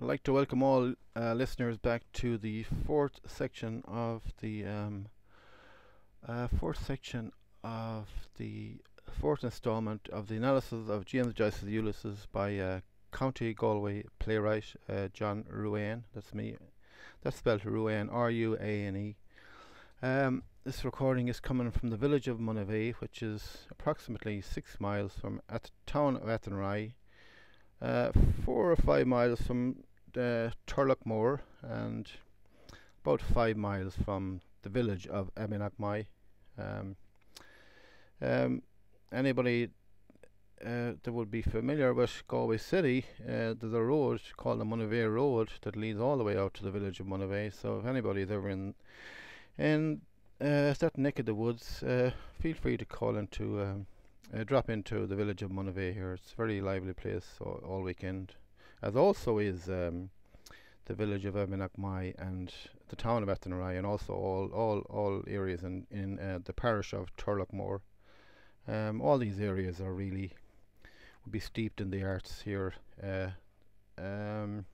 I'd like to welcome all uh, listeners back to the fourth section of the um, uh, fourth section of the fourth instalment of the analysis of James Joyce's Ulysses by uh, County Galway playwright uh, John Ruane. That's me. That's spelled Ruane, R-U-A-N-E. Um, this recording is coming from the village of Monivea, which is approximately six miles from at the town of Athenry, uh, four or five miles from uh, Turlough and about five miles from the village of Abbeyknockmoy. Um, um, anybody uh, that would be familiar with Galway City, uh, there's a road called the Monivea Road that leads all the way out to the village of Monivea. So if anybody's ever in in uh, that neck of the woods, uh, feel free to call into um, uh, drop into the village of Monivea here. It's a very lively place all, all weekend as also is um, the village of Abbeyknockmoy and the town of Athenry and also all all all areas in in uh, the parish of Turlough Um, all these areas are really would be steeped in the arts here. Uh, um,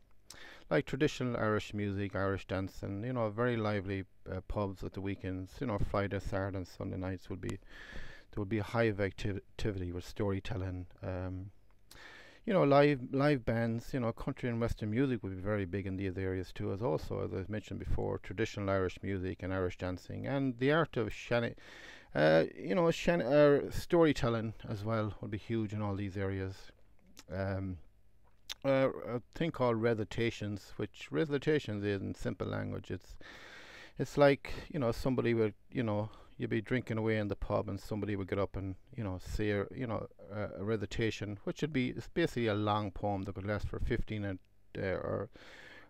like traditional Irish music, Irish dance, and you know, very lively uh, pubs at the weekends. You know, Friday, Saturday, and Sunday nights would be there would be a hive activ- activity with storytelling. Um, you know, live live bands, you know, country and western music would be very big in these areas too, as also, as I've mentioned before, traditional Irish music and Irish dancing, and the art of shan, uh, you know, shan- uh, storytelling as well would be huge in all these areas. Um, uh, a thing called recitations, which recitations is in simple language. It's it's like you know somebody would you know you'd be drinking away in the pub and somebody would get up and you know say a, you know a, recitation which would be it's basically a long poem that could last for 15 and, uh, or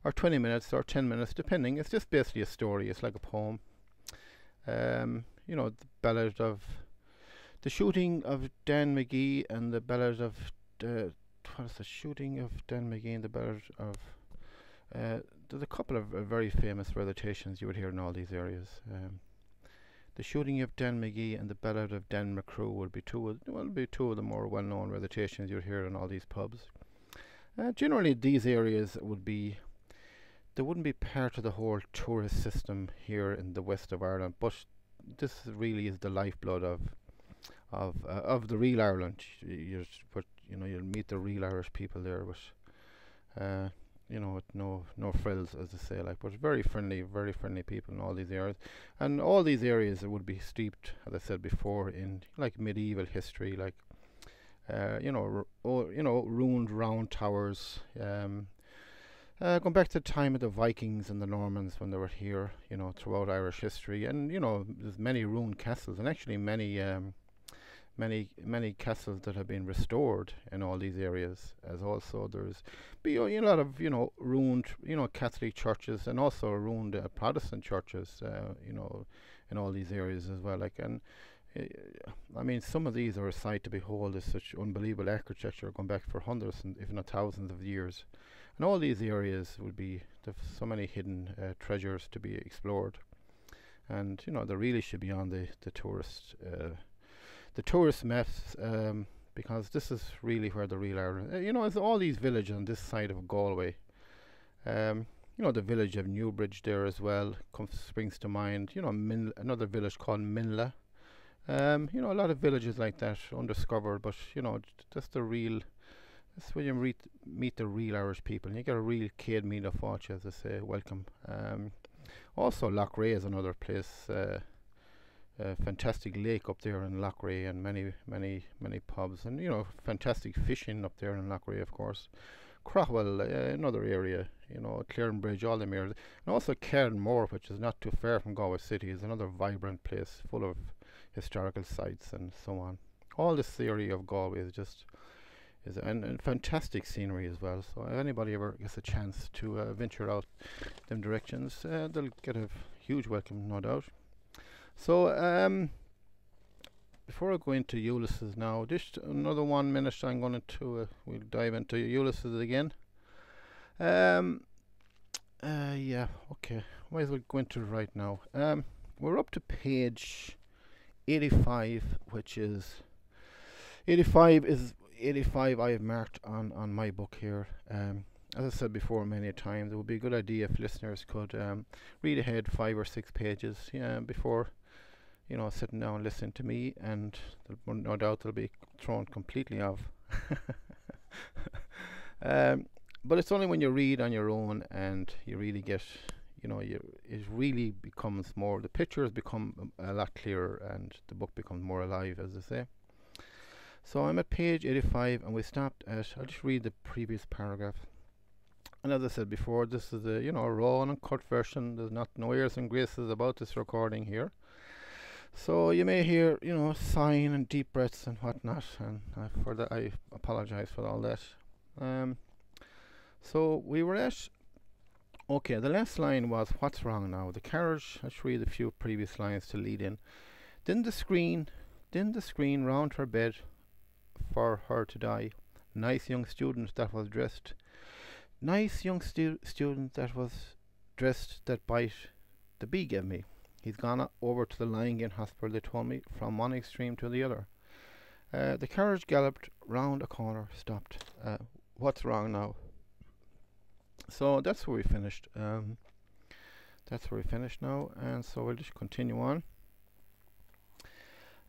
or 20 minutes or 10 minutes depending. It's just basically a story. It's like a poem. Um, you know the ballad of the shooting of Dan McGee and the ballad of uh, what is the shooting of Dan McGee and the ballad of uh, there's a couple of uh, very famous recitations you would hear in all these areas. Um, the shooting of Dan McGee and the ballad of Dan McGrew will be two of, will be two of the more well-known recitations you'll hear in all these pubs. Uh, generally, these areas would be they wouldn't be part of the whole tourist system here in the west of Ireland, but this really is the lifeblood of of uh, of the real Ireland. You, but you know you'll meet the real Irish people there, but uh, you know, with no no frills, as I say, like, but very friendly, very friendly people in all these areas, and all these areas would be steeped, as I said before, in like medieval history, like, uh, you know, r- oh, you know, ruined round towers. Um, uh, going back to the time of the Vikings and the Normans when they were here, you know, throughout Irish history, and you know, there's many ruined castles, and actually many um, many many castles that have been restored in all these areas as also there's be a lot of you know ruined you know Catholic churches and also ruined uh, Protestant churches uh, you know in all these areas as well like and uh, I mean some of these are a sight to behold as such unbelievable architecture going back for hundreds and if not thousands of years. And all these areas would be so many hidden uh, treasures to be explored. And you know they really should be on the the tourist uh, the tourist maps um, because this is really where the real Ireland. Uh, you know, it's all these villages on this side of Galway. Um, you know, the village of Newbridge there as well comes springs to mind. You know, Min- another village called Minla. Um, you know, a lot of villages like that undiscovered, but you know, just the real. That's when you meet meet the real Irish people, and you get a real Céad Míle Fáilte, as I say. Welcome. Um, also, Loughrea is another place. Uh, a fantastic lake up there in Loughrea and many, many, many pubs and you know fantastic fishing up there in Loughrea, of course. Craughwell, uh, another area, you know, Bridge, all them areas, and also Carnmore, which is not too far from Galway City, is another vibrant place full of historical sites and so on. All this area of Galway is just is and, and fantastic scenery as well. So if anybody ever gets a chance to uh, venture out them directions, uh, they'll get a huge welcome, no doubt. So, um, before I go into Ulysses now, just another one minute I'm going to, uh, we'll dive into Ulysses again. Um, uh, yeah, okay, might as well go into right now. Um, we're up to page 85, which is, 85 is 85 I have marked on, on my book here. Um, as I said before many times, it would be a good idea if listeners could um, read ahead five or six pages yeah, before you know sitting down and listening to me, and no doubt they'll be thrown completely off. um, but it's only when you read on your own and you really get, you know, you it really becomes more. The pictures become a lot clearer, and the book becomes more alive, as they say. So I'm at page 85, and we stopped at. I'll just read the previous paragraph. And as I said before, this is a you know raw and uncut version. There's not no airs and graces about this recording here. So you may hear you know sighing and deep breaths and whatnot, and uh, for that I apologise for all that. Um, so we were at. Okay, the last line was what's wrong now? The carriage. Let's read a few previous lines to lead in. Didn't the screen, didn't the screen round her bed for her to die? Nice young student that was dressed Nice young stu- student that was dressed that bite the bee gave me. He's gone over to the lying in hospital, they told me, from one extreme to the other. Uh, the carriage galloped round a corner, stopped. Uh, what's wrong now? So that's where we finished. Um, that's where we finished now, and so we'll just continue on.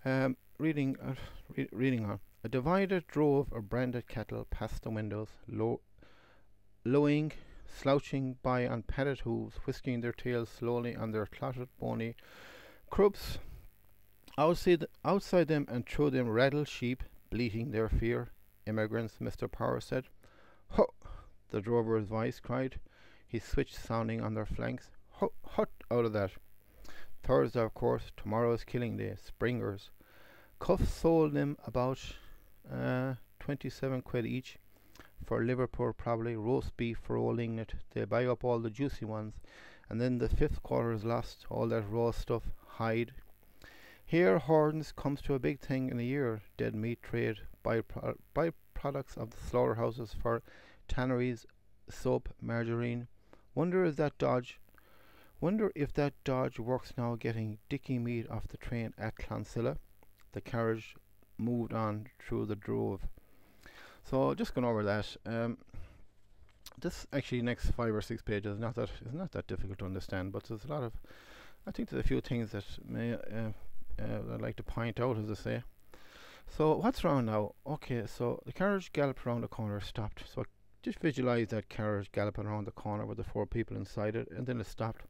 Um, reading, uh, re- reading on. A divider drove a branded cattle past the windows, low, lowing, slouching by on padded hooves, whisking their tails slowly on their clotted bony croups. Outside, outside them and through them rattled sheep, bleating their fear. Immigrants, Mr. Power said. Ho! The drover's voice cried, his switch sounding on their flanks. Hut, hut out of that. Thursday, of course, tomorrow's killing day. Springers. Cuffe sold them about uh, 27 quid each for Liverpool probably, roast beef for Old Inglet. They buy up all the juicy ones, and then the fifth quarter is lost, all that raw stuff, hide. Here, Horns comes to a big thing in a year, dead meat trade, by byproducts of the slaughterhouses for tanneries, soap, margarine. Wonder if that Dodge, wonder if that Dodge works now getting dicky meat off the train at Clonsilla. The carriage moved on through the drove. So just going over that. Um, this actually next five or six pages not that is not that difficult to understand, but there's a lot of I think there's a few things that may uh, uh, I'd like to point out, as I say. So what's wrong now? Okay, so the carriage galloped around the corner, stopped. So just visualize that carriage galloping around the corner with the four people inside it, and then it stopped.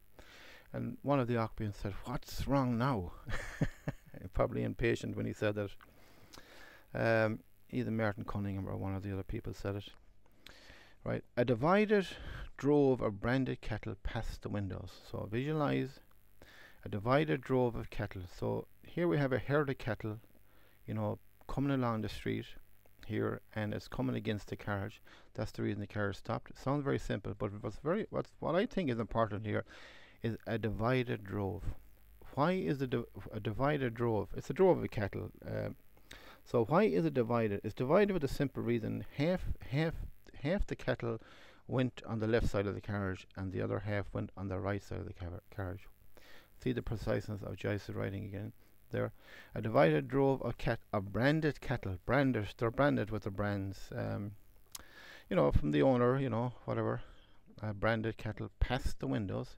And one of the occupants said, "What's wrong now?" Probably impatient when he said that. Um, either Martin Cunningham or one of the other people said it. Right, a divided drove of branded cattle past the windows. So visualize a divided drove of cattle. So here we have a herd of cattle, you know, coming along the street here, and it's coming against the carriage. That's the reason the carriage stopped. It sounds very simple, but what's very what's what I think is important here is a divided drove. Why is it a divided drove? It's a drove of cattle. Uh, so why is it divided? It's divided for the simple reason half half half the cattle went on the left side of the carriage and the other half went on the right side of the car- carriage. See the preciseness of Joyce's writing again. There, a divided drove of cat of branded cattle. Branded, they're branded with the brands. Um, you know, from the owner. You know, whatever. Uh, branded cattle past the windows,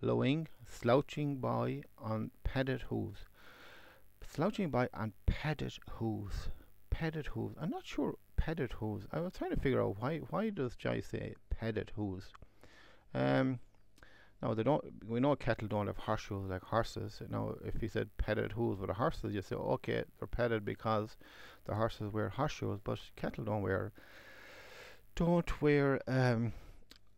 lowing, slouching by on padded hooves slouching by on padded hooves. Padded hooves. I'm not sure padded hooves. I was trying to figure out why why does Joyce say padded hooves? Um no, they don't. We know cattle don't have horseshoes like horses. You know, if you said padded hooves with the horses, you say okay, they're padded because the horses wear horseshoes, but cattle don't wear don't wear um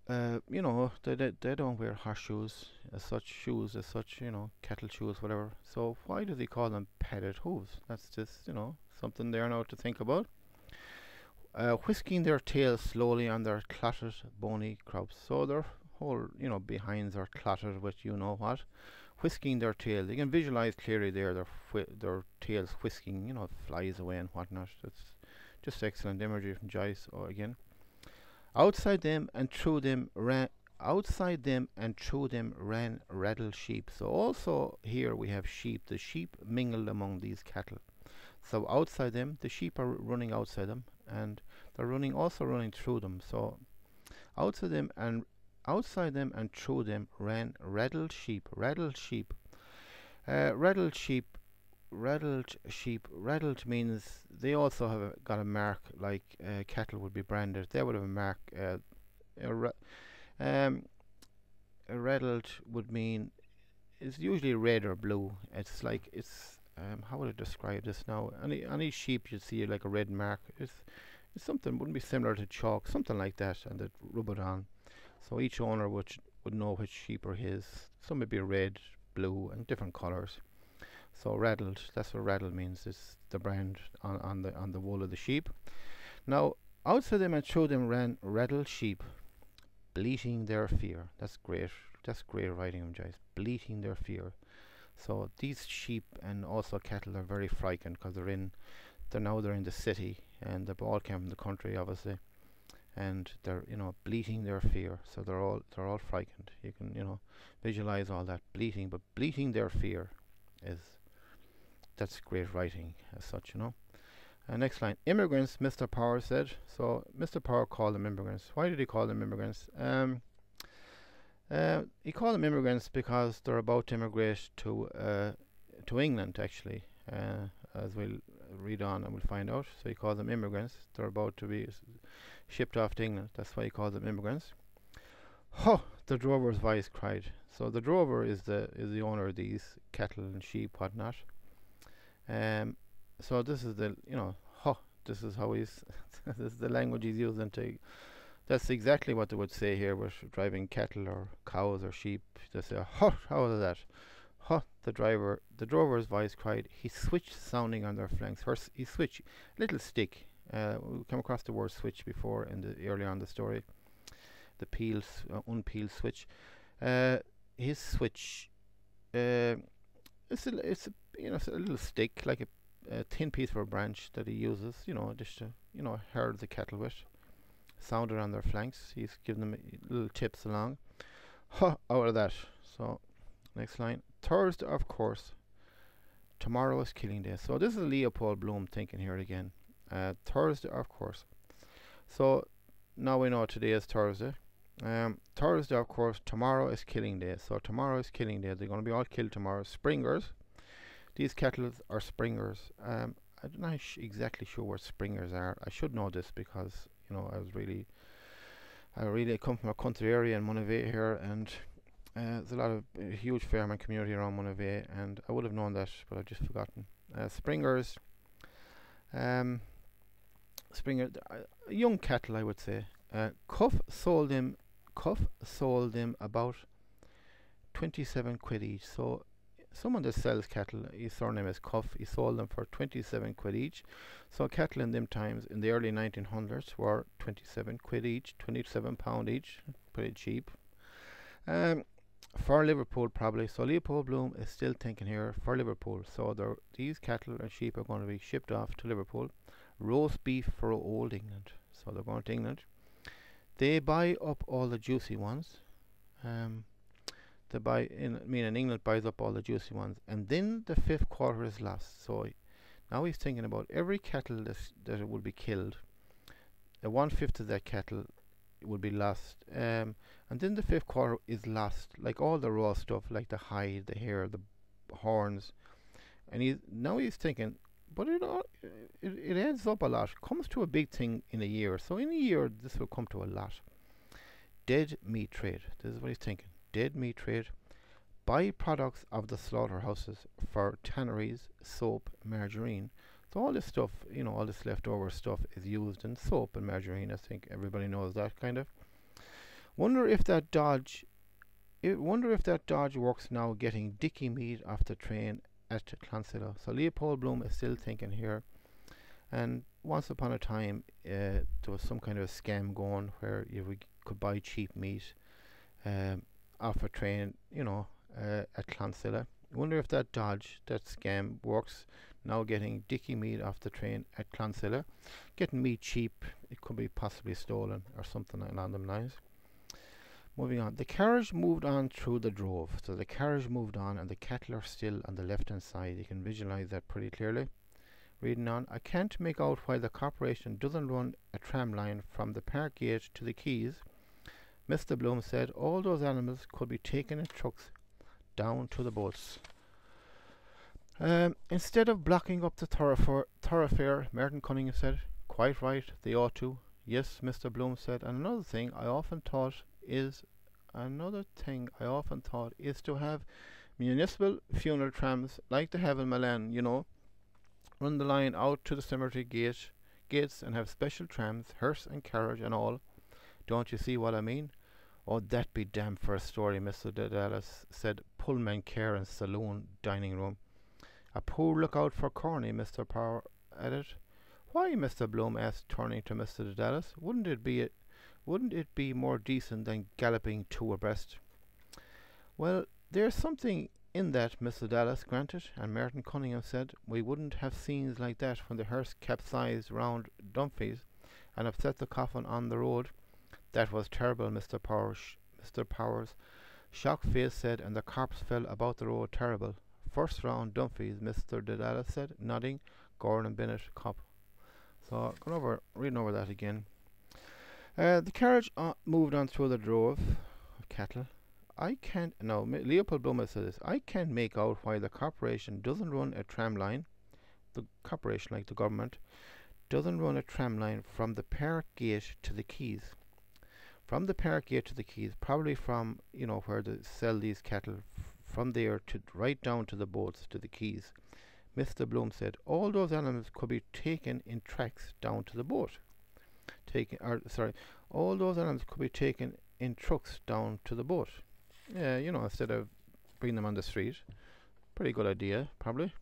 uh, you know, they, they they don't wear horseshoes as such, shoes as such, you know, cattle shoes, whatever. So why does he call them padded hooves? That's just, you know, something there now to think about. Uh, whisking their tails slowly on their clotted, bony crops. So their whole, you know, behinds are clotted with you know what. Whisking their tails. You can visualize clearly there their whi- their tails whisking, you know, flies away and whatnot. That's just excellent imagery from Joyce. Oh, again. Outside them and through them ran outside them and through them ran rattle sheep. So also here we have sheep. The sheep mingled among these cattle. So outside them, the sheep are running outside them, and they're running also running through them. So Outside them and outside them and through them ran raddled sheep. Raddled sheep. Uh, raddled sheep. Raddled sheep. Raddled means they also have a, got a mark like uh, cattle would be branded. They would have a mark. Uh, a um, a would mean it's usually red or blue. It's like it's um, how would I describe this now? Any any sheep you see like a red mark. It's it's something wouldn't be similar to chalk, something like that, and they rub it on. So each owner would would know which sheep are his. Some would be red, blue, and different colours. So raddled, that's what raddled means. It's the brand on, on the on the wool of the sheep. Now outside them and through them ran raddled sheep, bleating their fear. That's great. That's great writing, of. Bleating their fear. So these sheep and also cattle are very frightened because they're in, they're now they're in the city and they're all came from the country, obviously, and they're you know bleating their fear. So they're all they're all frightened. You can you know visualize all that bleating, but bleating their fear is that's great writing as such, you know. Uh, next line, immigrants. Mr. Power said. So Mr. Power called them immigrants. Why did he call them immigrants? Um, uh, he called them immigrants because they're about to immigrate to uh, to England, actually, uh, as we'll read on and we'll find out. So he called them immigrants. They're about to be shipped off to England. That's why he called them immigrants. Huh! The drover's voice cried. So the drover is the is the owner of these cattle and sheep, whatnot. Um, so this is the you know, huh! This is how he's. this is the language he's using to that's exactly what they would say here with driving cattle or cows or sheep. They say, "Huh, how is that?" Huh, the driver, the drover's voice cried. He switched, sounding on their flanks. First, he switched, little stick. Uh, we come across the word switch before in the earlier on the story. The peel, uh, unpeeled switch. Uh, his switch. Uh, it's a, it's a, you know, it's a little stick like a, a thin piece of a branch that he uses. You know, just to you know herd the cattle with sounded on their flanks. He's giving them little tips along. Huh, out of that. So, next line. Thursday, of course. Tomorrow is killing day. So this is Leopold Bloom thinking here again. Uh, Thursday, of course. So now we know today is Thursday. Um, Thursday, of course. Tomorrow is killing day. So tomorrow is killing day. They're going to be all killed tomorrow. Springers. These cattle are springers. Um, I'm not sh- exactly sure what springers are. I should know this because you know, I was really, I really come from a country area in Monivea here, and uh, there's a lot of uh, huge farming community around Monivea, and I would have known that, but I've just forgotten. Uh, springers, um, Springer, uh, young cattle, I would say. Uh, Cuffe sold him, Cuffe sold them about 27 quid each. So someone that sells cattle, his surname is Cuffe, he sold them for 27 quid each. So cattle in them times, in the early 1900s, were 27 quid each, 27 pound each, pretty cheap. Um, for Liverpool probably, so Leopold Bloom is still thinking here for Liverpool. So these cattle and sheep are going to be shipped off to Liverpool. Roast beef for old England, so they're going to England. They buy up all the juicy ones. Um, they buy in meaning England buys up all the juicy ones, and then the fifth quarter is lost. So now he's thinking about every cattle that that will be killed. One fifth of that cattle will be lost, um, and then the fifth quarter is lost, like all the raw stuff, like the hide, the hair, the horns, and he now he's thinking, but it all it, it adds up a lot. Comes to a big thing in a year. So in a year, this will come to a lot. Dead meat trade. This is what he's thinking dead meat trade, byproducts of the slaughterhouses for tanneries, soap, margarine. So all this stuff, you know, all this leftover stuff is used in soap and margarine. I think everybody knows that kind of. Wonder if that Dodge, wonder if that Dodge works now, getting dicky meat off the train at Clonsilla. So Leopold Bloom is still thinking here. And once upon a time, uh, there was some kind of a scam going where you could buy cheap meat. Um, off a train, you know, uh, at Clonsilla. I wonder if that dodge, that scam works now getting dicky meat off the train at Clonsilla. Getting meat cheap, it could be possibly stolen or something along them lines. Moving on, the carriage moved on through the drove. So the carriage moved on and the cattle are still on the left hand side. You can visualize that pretty clearly. Reading on, I can't make out why the corporation doesn't run a tram line from the park gate to the quays Mr. Bloom said all those animals could be taken in trucks down to the boats. Um, instead of blocking up the thoroughfare, Martin Cunningham said, quite right, they ought to. Yes, Mr. Bloom said, and another thing I often thought is another thing I often thought is to have municipal funeral trams like they have in Milan, you know, run the line out to the cemetery gate gates and have special trams, hearse and carriage and all. Don't you see what I mean? Oh, that be damned for a story, Mr. Dallas said. Pullman care and saloon dining room. A poor lookout for Corny, Mr. Power added. Why, Mr. Bloom asked, turning to Mr. Dallas. Wouldn't it be wouldn't it be more decent than galloping two abreast? Well, there's something in that, Mr. Dallas granted, and Martin Cunningham said we wouldn't have scenes like that when the hearse capsized round Dunphy's and upset the coffin on the road. That was terrible, Mr. Powers. Mr. Powers, shocked face said, and the corpse fell about the road. Terrible. First round Dunphy's, Mr. Dallas said, nodding. Gordon Bennett, cop. So, going over, reading over that again. Uh, the carriage uh, moved on through the drove of cattle I can't. No, Leopold Blumer says this. I can't make out why the corporation doesn't run a tram line. The corporation, like the government, doesn't run a tram line from the park gate to the quays. From the park gate to the quays, probably from you know where they sell these cattle, from there to right down to the boats to the quays. Mr. Bloom said all those animals could be taken in tracks down to the boat. Taken, or sorry, all those animals could be taken in trucks down to the boat. Yeah, you know, instead of bringing them on the street. Pretty good idea, probably.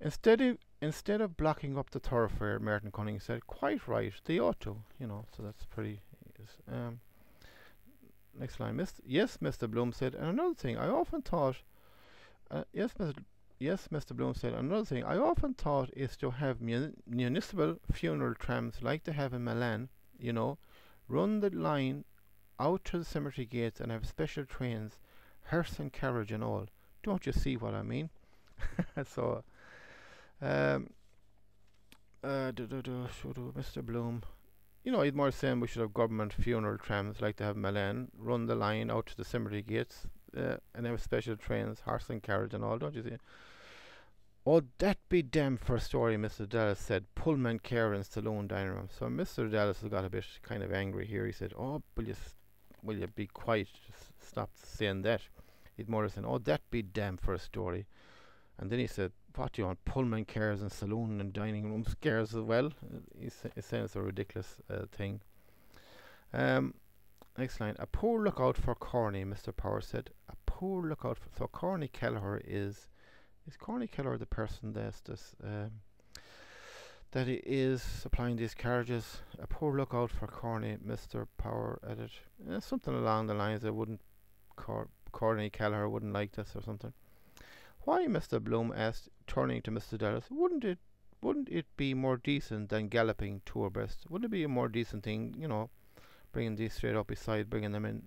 Instead of instead of blocking up the thoroughfare, Martin Cunningham said, "Quite right, they ought to." You know, so that's pretty. Um, next line, Mr. Yes, Mr. Bloom said, and another thing, I often thought. Uh, yes, Mr. Yes, Mr. Bloom said, another thing, I often thought is to have municipal funeral trams like they have in Milan. You know, run the line out to the cemetery gates and have special trains, hearse and carriage and all. Don't you see what I mean? so, um, uh, do, do, do, Mr. Bloom. You know, he's more saying we should have government funeral trams like they have in Milan, run the line out to the cemetery gates, uh, and have special trains, horse and carriage and all, don't you see? Oh, that be damned for a story, Mr. Dallas said. Pullman care and saloon dining room. So Mr. Dallas got a bit kind of angry here. He said, Oh, will you will you be quiet? Just stop saying that. He'd more saying, oh, that be damn for a story. And then he said, what do you want? Pullman cars and saloon and dining room cares as well? Uh, he's, he's saying it's a ridiculous uh, thing. Um, next line. A poor lookout for Corny, Mr. Power said. A poor lookout for... So Corny Kelleher is... Is Corny Kelleher the person that's this... Um, that he is supplying these carriages. A poor lookout for Corny, Mr. Power Edit. Uh, something along the lines I wouldn't Cor- Corny Kelleher wouldn't like this or something. Why, Mr. Bloom asked, turning to Mr. Dallas, wouldn't it wouldn't it be more decent than galloping two abreast? Wouldn't it be a more decent thing, you know, bringing these straight up beside bringing them in,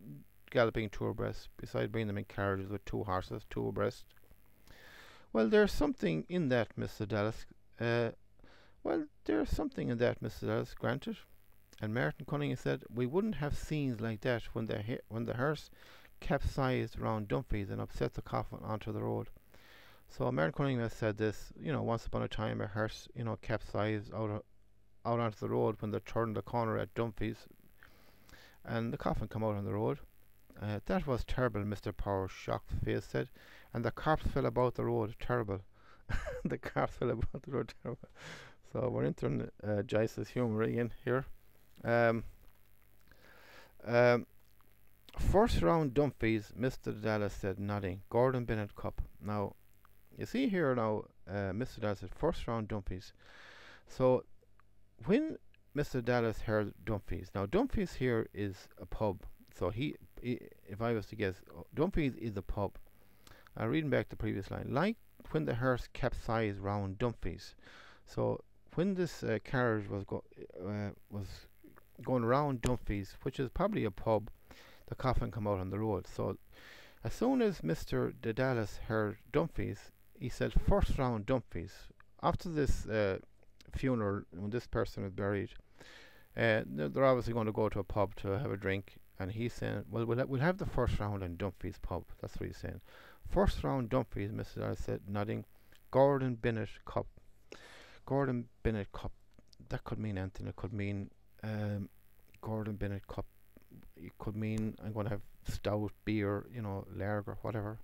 galloping two abreast, beside bringing them in carriages with two horses, two abreast? Well, there's something in that, Mr. Dallas. Uh, well, there's something in that, Mr. Dallas, granted. And Martin Cunningham said we wouldn't have scenes like that when the he- when the hearse capsized around Dunphy's and upset the coffin onto the road. So Martin Cunningham has said this, you know, once upon a time a hearse, you know, capsized out of, out onto the road when they turned the corner at Dunphy's, and the coffin come out on the road. Uh, that was terrible, Mr. Power, shocked face said, and the corpse fell about the road. Terrible. the corpse fell about the road. Terrible. So we're entering uh, Joyce's humour again here. Um, um, first round Dunphy's, Mr. Dallas said, nodding. Gordon Bennett Cup. Now, you see here now, uh, Mr. Dallas said, first round Dunphy's. So, when Mr. Dallas heard Dunphy's, now Dunphy's here is a pub. So he, if I was to guess, Dunphy's is a pub. Uh, reading back the previous line, like when the hearse capsized round Dunphy's. So when this uh, carriage was go uh, was going round Dunphy's, which is probably a pub, the coffin come out on the road. So as soon as Mr. Dedalus heard Dunphy's, he said, first round Dunphy's. After this uh, funeral, when this person was buried, uh, they're obviously going to go to a pub to have a drink. and he's saying, well, we'll, ha- we'll have the first round in Dunphy's pub. That's what he's saying. First round Dunphy's, Mr. Dallas said, nodding. Gordon Bennett Cup. Gordon Bennett Cup. That could mean anything. It could mean um, Gordon Bennett Cup. It could mean I'm going to have stout beer, you know, lager, whatever.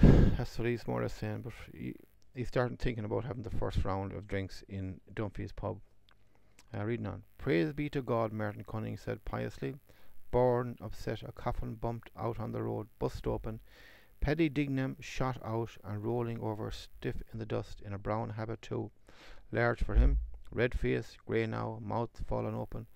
That's what he's more or less saying. But he, he's starting thinking about having the first round of drinks in Dunphy's pub. Uh, reading on. Praise be to God, Martin Cunning said piously. Born upset, a coffin bumped out on the road, bust open. Paddy Dignam shot out and rolling over stiff in the dust in a brown habit too. Large for him, red face, grey now, mouth fallen open.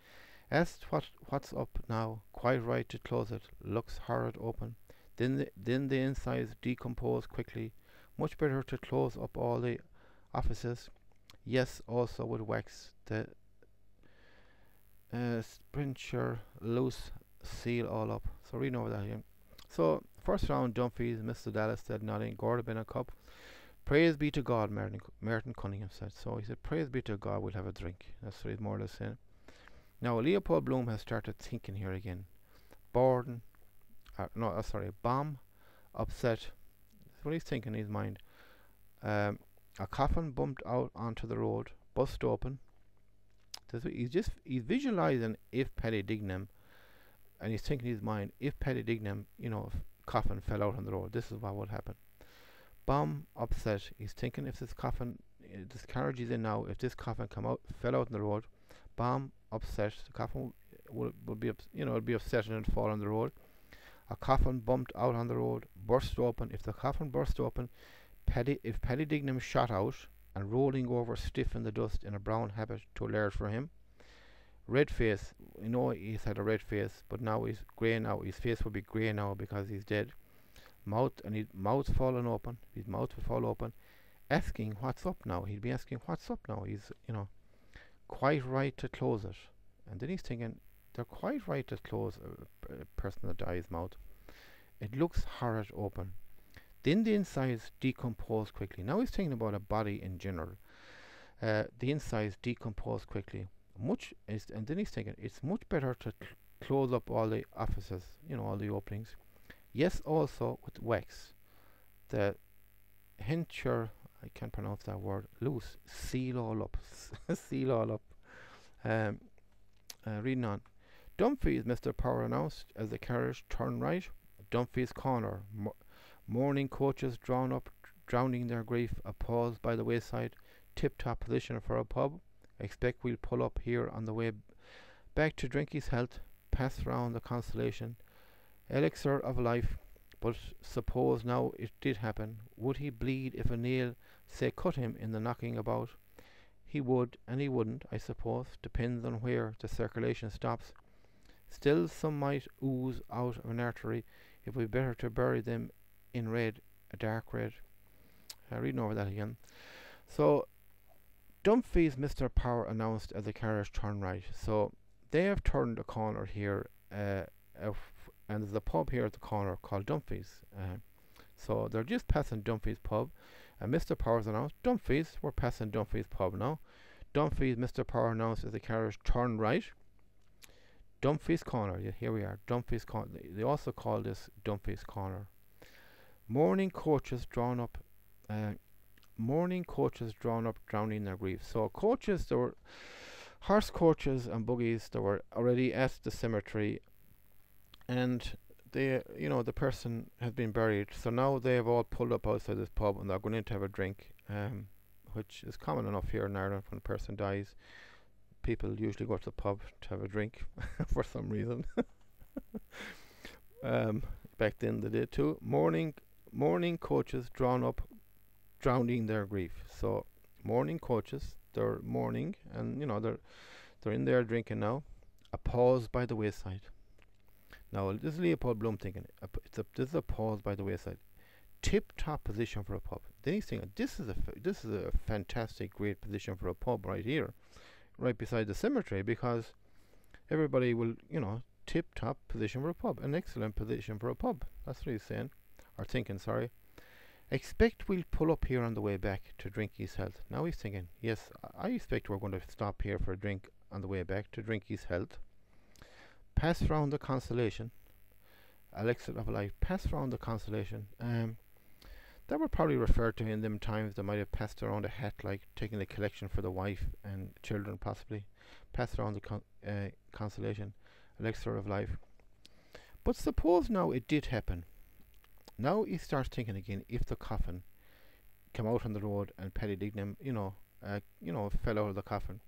Asked what what's up now, quite right to close it, looks horrid open. Then the, then the insides decompose quickly. Much better to close up all the offices. Yes, also with wax. The uh, Sprincher loose seal all up. So reading over that again. So first round Dunphy's, Mr. Dallas said nothing. Gordon Bennett cup. Praise be to God, Martin, Martin Cunningham said. So he said, Praise be to God, we'll have a drink. That's what he's more or less saying. Now Leopold Bloom has started thinking here again. Borden, uh, no, uh, sorry, bomb, upset. That's what he's thinking in his mind. Um, a coffin bumped out onto the road, bust open. What he's just he's visualizing if Paddy Dignam, and he's thinking in his mind if Paddy Dignam, you know, if coffin fell out on the road, this is what would happen. Bomb upset. He's thinking if this coffin, uh, this carriage is in now, if this coffin come out, fell out on the road, bomb upset. The coffin would would be, ups, you know, would be upset and fall on the road. A coffin bumped out on the road, burst open. If the coffin burst open, Paddy, if Paddy Dignam shot out and rolling over stiff in the dust in a brown habit too large for him. Red face, you know he's had a red face, but now he's grey now. His face will be grey now because he's dead. Mouth and his mouth fallen open. His mouth will fall open. Asking what's up now. He'd be asking what's up now. He's you know quite right to close it. And then he's thinking they're quite right to close a, a person that dies mouth. It looks horrid open. Then the insides decompose quickly. Now he's thinking about a body in general. Uh, the insides decompose quickly. Much is, and then he's thinking it's much better to cl- close up all the offices, you know, all the openings. Yes, also with wax. The hencher, I can't pronounce that word, loose, seal all up, seal all up. Um, uh, reading on. Dunphy's, Mr. Power announced as the carriage turned right. Dunphy's corner. Mo- morning coaches drawn up, drowning their grief. A pause by the wayside. Tip top position for a pub. Expect we'll pull up here on the way back to drink his health. Pass round the constellation. Elixir of life. But suppose now it did happen. Would he bleed if a nail, say, cut him in the knocking about? He would, and he wouldn't, I suppose. Depends on where the circulation stops. Still, some might ooze out of an artery. It would be better to bury them in red, a dark red. Uh, reading over that again. So, Dunphy's Mr. Power announced as the carriage turned right. So, they have turned a corner here, uh, and there's a pub here at the corner called Dunphy's. Uh, so, they're just passing Dunphy's pub, and Mr. Power's announced Dunphy's, we're passing Dunphy's pub now. Dunphy's Mr. Power announced as the carriage turned right. Dunphy's Corner, yeah, here we are, Dunphy's Corner. They also call this Dunphy's Corner. Morning coaches drawn up, uh, morning coaches drawn up, drowning their grief. So coaches, there were horse coaches and buggies that were already at the cemetery, and they, you know, the person has been buried. So now they have all pulled up outside this pub and they're going in to have a drink, um, which is common enough here in Ireland when a person dies. People usually go to the pub to have a drink for some reason. um, back then they did too. Morning, morning coaches drawn up, drowning their grief. So morning coaches, they're mourning, and you know they're they're in there drinking now. A pause by the wayside. Now this is Leopold Bloom thinking. It's a, this is a pause by the wayside. Tip top position for a pub. Then he's thinking, this is a f- this is a fantastic, great position for a pub right here, right beside the cemetery, because everybody will, you know, tip top position for a pub, an excellent position for a pub. That's what he's saying, or thinking. Sorry. Expect we'll pull up here on the way back to drink his health. Now he's thinking, yes, I expect we're going to stop here for a drink on the way back to drink his health. pass round the consolation, elixir of life, pass round the consolation. Um, that would probably refer to in them times they might have passed around a hat, like taking the collection for the wife and children, possibly. Pass around the con- uh, consolation, elixir of life. But suppose now it did happen. Now he starts thinking again if the coffin came out on the road and Paddy Dignam, you know, uh, you know, fell out of the coffin.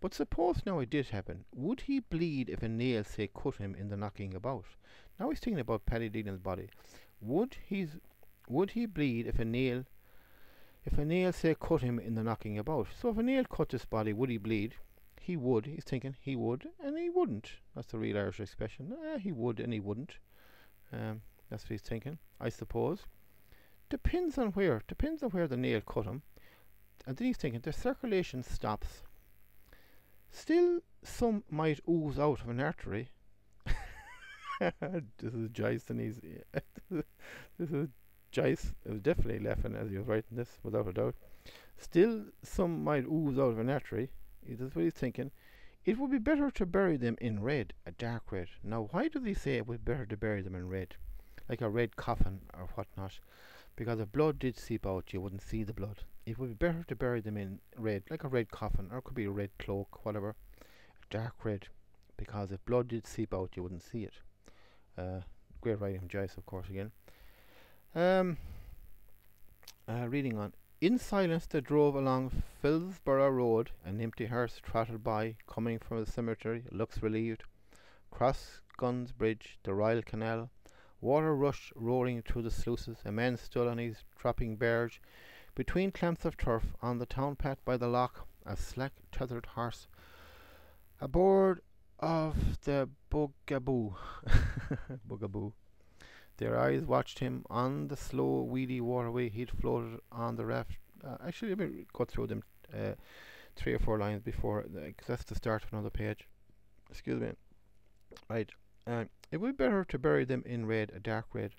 But suppose now it did happen, would he bleed if a nail, say, cut him in the knocking about? Now he's thinking about Paddy Dignam's body. Would he, would he bleed if a nail, if a nail, say, cut him in the knocking about? So if a nail cut his body, would he bleed? He would. He's thinking he would, and he wouldn't. That's the real Irish expression. Uh, he would and he wouldn't. Um, that's what he's thinking, I suppose. Depends on where. Depends on where the nail cut him. And then he's thinking the circulation stops. Still, some might ooze out of an artery. this is Joyce and he's this is Joyce. Was definitely laughing as he was writing this, without a doubt. Still, some might ooze out of an artery. That's what he's thinking. It would be better to bury them in red, a dark red. Now, why do they say it would be better to bury them in red, like a red coffin or whatnot? Because if blood did seep out, you wouldn't see the blood. It would be better to bury them in red, like a red coffin, or it could be a red cloak, whatever, dark red. Because if blood did seep out, you wouldn't see it. Uh, great writing from Joyce, of course, again. Um, uh, reading on. In silence they drove along Phibsborough Road. An empty hearse trotted by, coming from the cemetery, looks relieved. Cross Guns Bridge, the Royal Canal. Water rushed roaring through the sluices. A man stood on his dropping barge between clumps of turf on the town path by the loch, a slack tethered horse. Aboard of the Bugaboo. Bugaboo. Their eyes watched him on the slow, weedy waterway he'd floated on the raft. Uh, actually, let me go through them uh, three or four lines before, because that's the start of another page. Excuse me. Right. Um, it would be better to bury them in red, a dark red.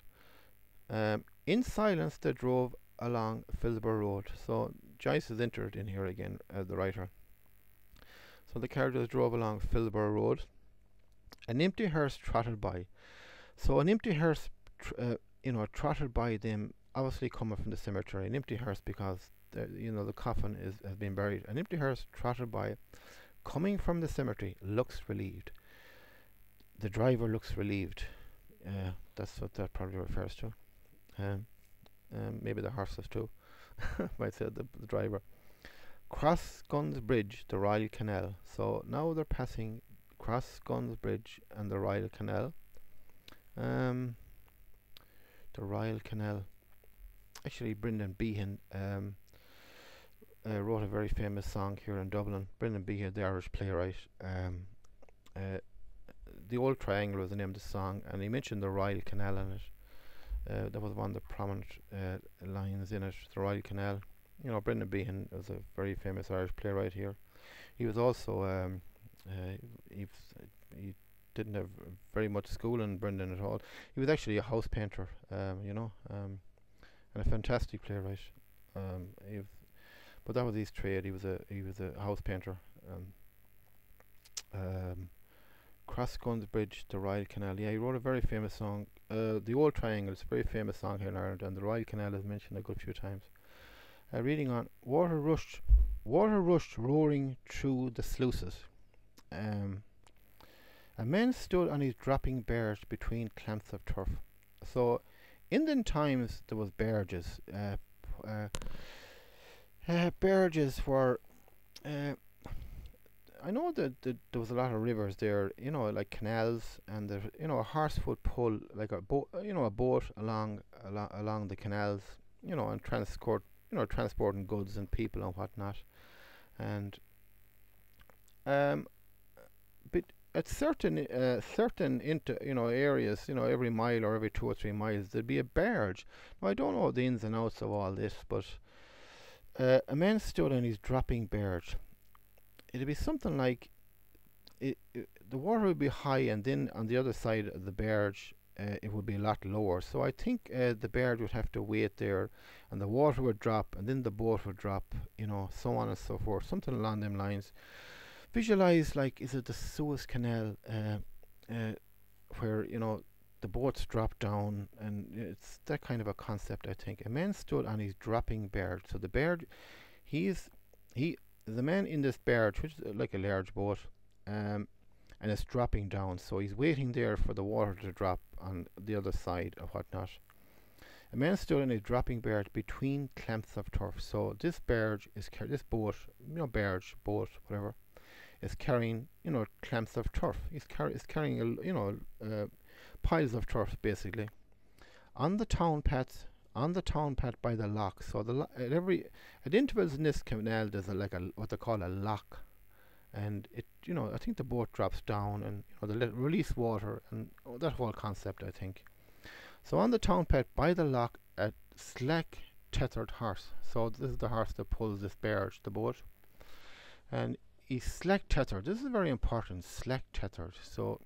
Um, in silence, they drove along Phibsborough Road. So Joyce is entered in here again as the writer. So the characters drove along Phibsborough Road. An empty hearse trotted by. So an empty hearse tr- uh, you know, trotted by them, obviously coming from the cemetery, an empty hearse because the, you know the coffin is has been buried. An empty hearse trotted by, coming from the cemetery, looks relieved. The driver looks relieved. Uh, that's what that probably refers to. Um, um, maybe the horses too. Might say the, the driver. Cross Guns Bridge, the Royal Canal. So now they're passing Cross Guns Bridge and the Royal Canal. Um, the Royal Canal. Actually, Brendan Behan um, uh, wrote a very famous song here in Dublin. Brendan Behan, the Irish playwright. Um, uh, the Old Triangle was the name of the song, and he mentioned the Royal Canal in it. Uh, that was one of the prominent uh, lines in it, the Royal Canal. You know, Brendan Behan was a very famous Irish playwright here. He was also um, uh, he, he didn't have very much schooling, Brendan, at all. He was actually a house painter, um, you know, um, and a fantastic playwright. Um, but that was his trade. He was a he was a house painter. Um, um, Cross Guns Bridge, the Royal Canal. Yeah, he wrote a very famous song. Uh, the Old Triangle is a very famous song here in Ireland, and the Royal Canal is mentioned a good few times. Uh, reading on, water rushed, water rushed roaring through the sluices. Um, a man stood on his dropping barge between clamps of turf. So, in the times there was barges. Uh, uh, uh, barges were. I know that, that there was a lot of rivers there, you know, like canals, and the you know a horse would pull like a boat, you know, a boat along along along the canals, you know, and transport, you know, transporting goods and people and whatnot, and um, but at certain uh, certain into you know areas, you know, every mile or every two or three miles, there'd be a barge. Now I don't know the ins and outs of all this, but uh, a man stood on his dropping barge. It'd be something like it, it, the water would be high, and then on the other side of the barge, uh, it would be a lot lower. So I think uh, the barge would have to wait there, and the water would drop, and then the boat would drop, you know, so on and so forth, something along them lines visualize like is it the Suez Canal? Uh, uh, where you know the boats drop down, and it's that kind of a concept. I think a man stood on his dropping barge. So the barge, he's he the man in this barge, which is like a large boat, um, and it's dropping down. So he's waiting there for the water to drop on the other side or whatnot. A man stood in a dropping barge between clamps of turf. So this barge is car- this boat, you know, barge, boat, whatever, is carrying, you know, clamps of turf. He's, car- is carrying, a, you know, uh, piles of turf basically. On the town path, on the town path by the lock. So the lo- at every at intervals in this canal, there's a, like a what they call a lock, and it, you know, I think the boat drops down and you know, they let release water and oh, that whole concept. I think. So on the town path by the lock, a slack tethered horse. So this is the horse that pulls this barge, the boat, and he's slack tethered. This is very important. Slack tethered. So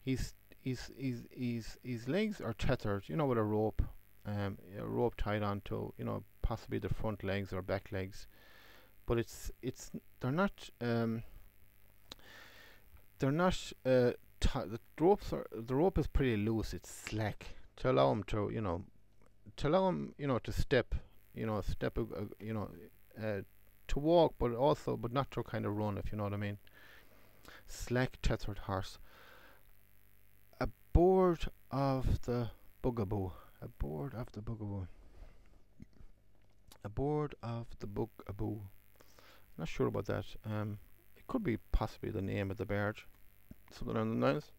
he's he's he's he's his legs are tethered. You know, with a rope, um, a rope tied onto you know possibly the front legs or back legs, but it's it's they're not um they're not uh ti- the ropes are the rope is pretty loose. It's slack to allow them to you know to allow them you know to step you know step uh, you know uh, to walk, but also but not to kind of run if you know what I mean. Slack tethered horse. A board of the Bugabu. A board of the Bugabu. A board of the Bugabu. Not sure about that. Um, it could be possibly the name of the barge. Something along the lines.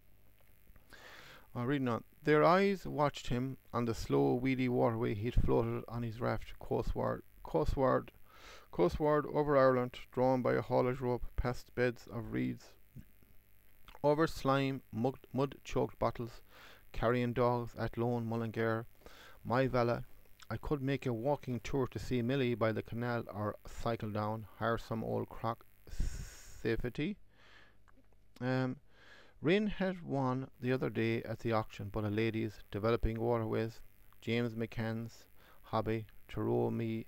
I'm reading on. Their eyes watched him on the slow, weedy waterway he had floated on his raft coastward, coastward, coastward over Ireland, drawn by a haulage rope past beds of reeds, over slime, mud, mud-choked bottles, carrying dogs Athlone Mullingar, Moyvalley. I could make a walking tour to see Milly by the canal or cycle down, hire some old crock safety. Um, Wren had won the other day at the auction, but a lady's developing waterways, James McCann's hobby, to row me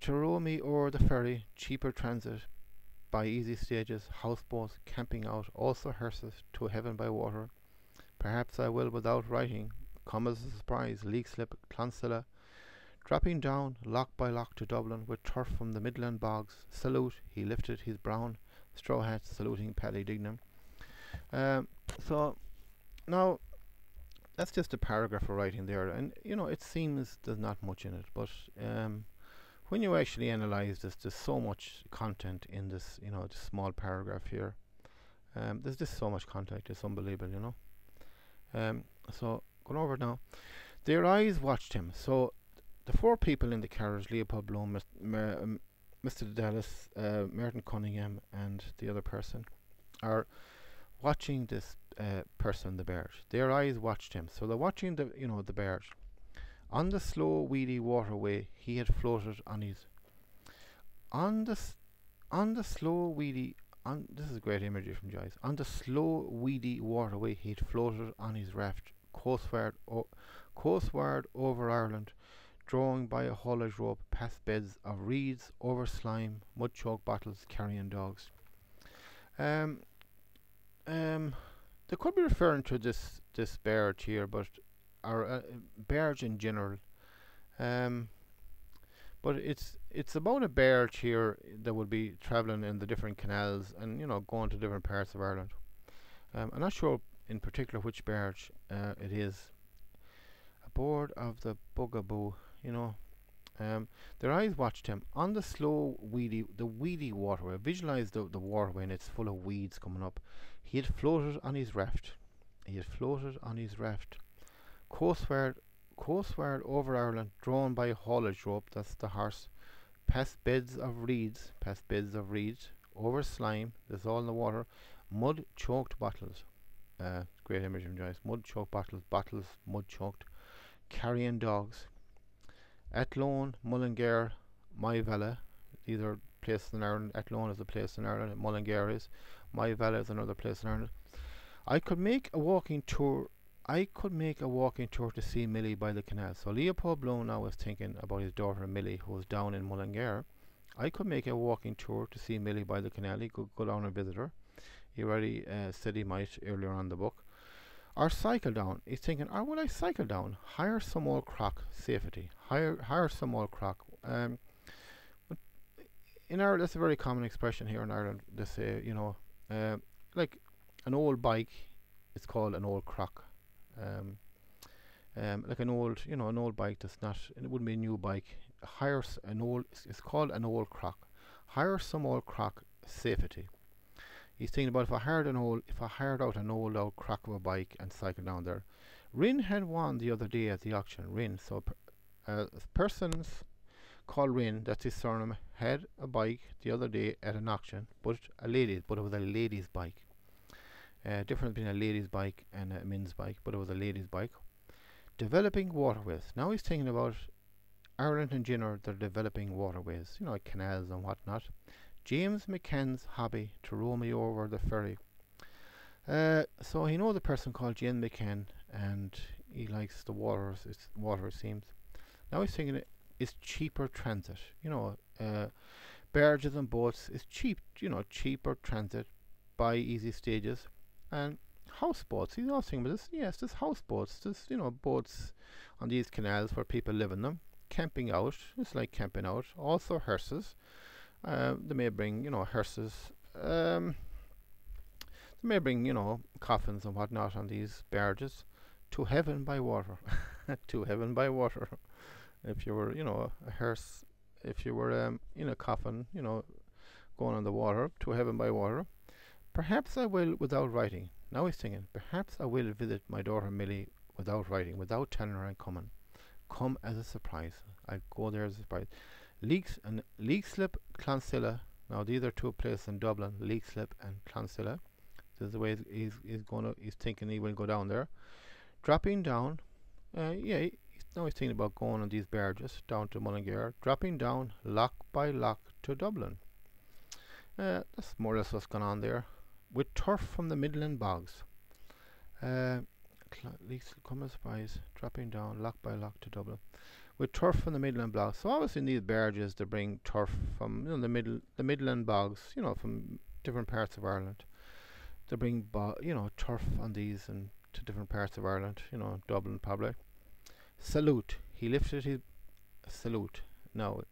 to row me o'er the ferry, cheaper transit by easy stages, houseboats, camping out, also hearses to heaven by water. Perhaps I will without writing, come as a surprise, Leixlip, Clonsilla, dropping down lock by lock to Dublin with turf from the Midland bogs. Salute, he lifted his brown straw hat, saluting Paddy Dignam. Um, so now that's just a paragraph of writing there, and you know it seems there's not much in it, but um, when you actually analyze this, there's so much content in this, you know, this small paragraph here. Um, there's just so much content, it's unbelievable, you know. Um, so going over now, their eyes watched him. So the four people in the carriage, Leopold Bloom, Mr. Mr. Dedalus, uh, Martin Cunningham, and the other person, are watching this uh, person, the barge. Their eyes watched him. So they're watching the, you know, the barge. On the slow, weedy waterway, he had floated on his. On the, on the slow, weedy. On this is a great imagery from Joyce. On the slow, weedy waterway, he had floated on his raft, coastward, o- coastward over Ireland, drawing by a haulage rope past beds of reeds, over slime, mud choke bottles, carrying dogs. Um, um, they could be referring to this this barge here, but or uh, barge in general. Um, but it's it's about a barge here that would be travelling in the different canals and you know going to different parts of Ireland. Um, I'm not sure in particular which barge uh, it is. Aboard of the Bugabu, you know. Um, their eyes watched him on the slow, weedy, the weedy waterway. Visualize the, the waterway and it's full of weeds coming up. He had floated on his raft. He had floated on his raft. Coastward, coastward over Ireland, drawn by a haulage rope, that's the horse, past beds of reeds, past beds of reeds, over slime, that's all in the water, mud choked bottles. Uh, great image from Joyce. Mud choked bottles, bottles mud choked, carrying dogs. Athlone, Mullingar, Moyvalley, these are places in Ireland. Athlone is a place in Ireland, Mullingar is. Moyvalley is another place in Ireland. I could make a walking tour I could make a walking tour to see Milly by the canal. So Leopold Bloom now was thinking about his daughter Milly, who was down in Mullingar. I could make a walking tour to see Milly by the canal. He could go down and visit her. He already uh, said he might earlier on in the book. Or cycle down. He's thinking, or will I cycle down? Hire some old crock safety. Hire hire some old crock. Um, in Ireland, that's a very common expression here in Ireland. They say, you know, uh, like an old bike, it's called an old crock. Um, um, like an old, you know, an old bike that's not, it wouldn't be a new bike. Hire an old, it's, it's called an old crock. Hire some old crock safety. He's thinking about if I hired an old, if I hired out an old old crack of a bike and cycled down there. Wren had won the other day at the auction. Wren, so per, uh, persons called Wren, that's his surname, had a bike the other day at an auction, but a lady, but it was a lady's bike. Uh, difference between a lady's bike and a men's bike, but it was a lady's bike. Developing waterways. Now he's thinking about Ireland and general, they're developing waterways, you know, like canals and whatnot. James McCann's hobby to row me over the ferry. Uh, so he knows a person called James McCann, and he likes the water. It's water, it seems. Now he's thinking it is cheaper transit. You know, uh, barges and boats is cheap. You know, cheaper transit by easy stages and houseboats. He's also thinking about this. Yes, there's houseboats. There's you know boats on these canals where people live in them camping out. It's like camping out. Also hearses. Uh, they may bring, you know, hearses. Um, they may bring, you know, coffins and whatnot on these barges to heaven by water. to heaven by water. if you were, you know, a hearse, if you were um, in a coffin, you know, going on the water to heaven by water. Perhaps I will without writing. Now he's thinking, perhaps I will visit my daughter Milly without writing, without telling her I'm coming come as a surprise. I go there as a surprise. Leaks and Leixlip, Clonsilla. Now these are two places in Dublin, Leixlip and Clonsilla. This is the way he's, he's to, he's thinking he will go down there. Dropping down, uh, yeah, now he's thinking about going on these barges down to Mullingar, dropping down lock by lock to Dublin. Uh, that's more or less what's going on there. With turf from the Midland bogs. Uh, leaks common spies dropping down lock by lock to Dublin with turf from the Midland bogs. So obviously in these barges to bring turf from you know, the middle the Midland bogs, you know, from different parts of Ireland. They bring bo- you know turf on these and to different parts of Ireland, you know, Dublin probably. Salute. He lifted his salute. No.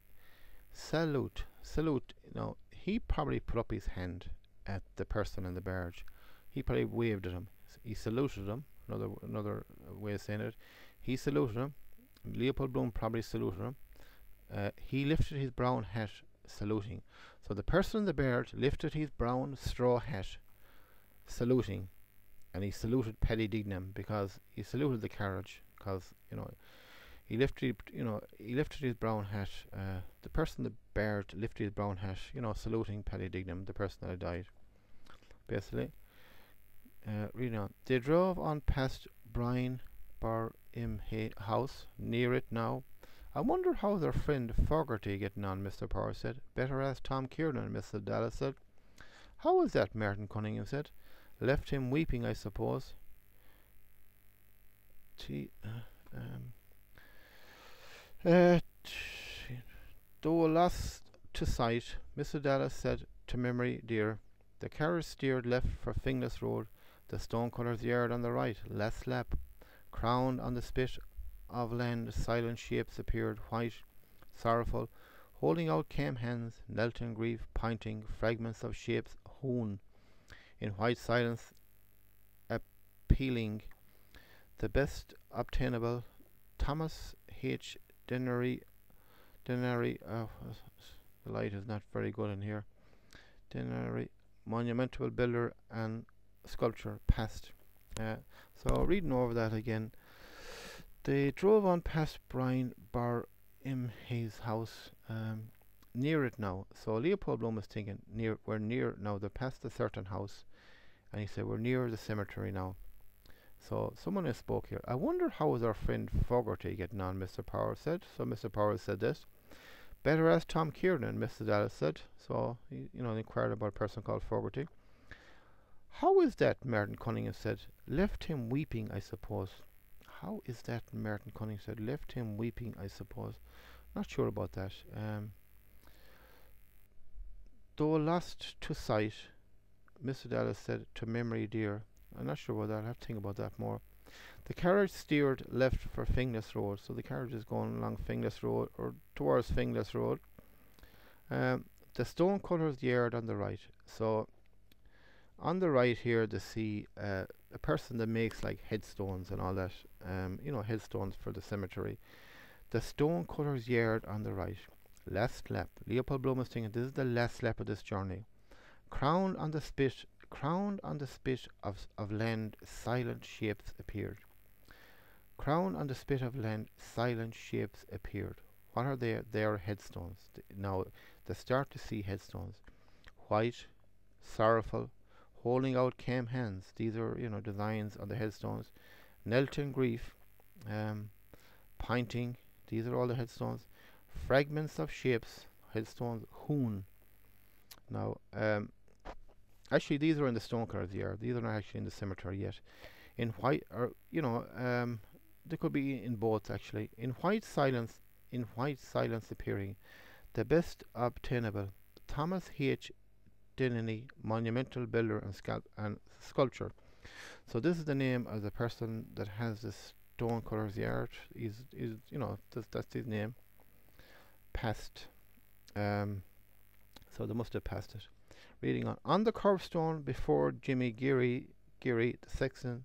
Salute. Salute. No. He probably put up his hand at the person in the barge. He probably waved at him. He saluted him another another way of saying it. He saluted him. Leopold Bloom probably saluted him. Uh, he lifted his brown hat, saluting. So the person in the bird lifted his brown straw hat, saluting, and he saluted Paddy Dignam because he saluted the carriage because you know he lifted you know he lifted his brown hat. Uh, the person in the bird lifted his brown hat, you know, saluting Paddy Dignam, the person that had died, basically. Uh, reading on. They drove on past Brian Bar Im house, near it now. I wonder how their friend Fogarty getting on, Mr. Power said. Better ask Tom Kernan, Mr. Dedalus said. How is that? Martin Cunningham said. Left him weeping, I suppose. T uh, um, uh, though lost to sight, Mr. Dedalus said to memory, dear, the carriage steered left for Finglas Road the stone-coloured yard on the right, less lap, crowned on the spit of land, silent shapes appeared, white, sorrowful, holding out came hands, knelt in grief, pointing, fragments of shapes hewn in white silence, appealing, the best obtainable. Thomas H. Dennany, Dennany, uh, the light is not very good in here. Dennany, monumental builder and sculpture past. Uh, so reading over that again, they drove on past Brian Bar Imhay's house, um, near it now. So Leopold Bloom was thinking, near we're near now. They're past a certain house, and he said we're near the cemetery now. So someone has spoke here. I wonder how is our friend Fogarty getting on? Mr. Power said. So Mr. Power said this. Better ask Tom Kernan, Mr. Dedalus said. So he, you know, inquired about a person called Fogarty. How is that? Martin Cunningham said. Left him weeping, I suppose. How is that? Martin Cunningham said. Left him weeping, I suppose. Not sure about that. Um, though lost to sight, Mr. Dedalus said, to memory dear. I'm not sure about that. I have to think about that more. The carriage steered left for Finglas Road, so the carriage is going along Finglas Road or towards Finglas Road. Um, the stone cutters yard on the right. So on the right here, they see uh, a person that makes like headstones and all that. Um, you know, headstones for the cemetery. The stone cutter's yard on the right. Last lap. Leopold Blumestein. This is the last lap of this journey. Crowned on the spit, crowned on the spit of of land, silent shapes appeared. Crowned on the spit of land, silent shapes appeared. What are they? They are headstones. Now, they start to see headstones. White, sorrowful, holding out calm hands. These are, you know, designs on the headstones. Knelt in grief, um, pointing. These are all the headstones. Fragments of shapes, headstones, hoon. Now, um, actually, these are in the stonecutter's yard. These are not actually in the cemetery yet. In white, or you know, um, they could be in both actually. In white silence, in white silence appearing, the best obtainable. Thomas H. Denny, monumental builder and, sculp- and sculptor. So this is the name of the person that has this stonecutter's yard. He's, he's you know, that's, his name. Passed. Um, so they must have passed it. Reading on. On the curbstone before Jimmy Geary, Geary the sexton,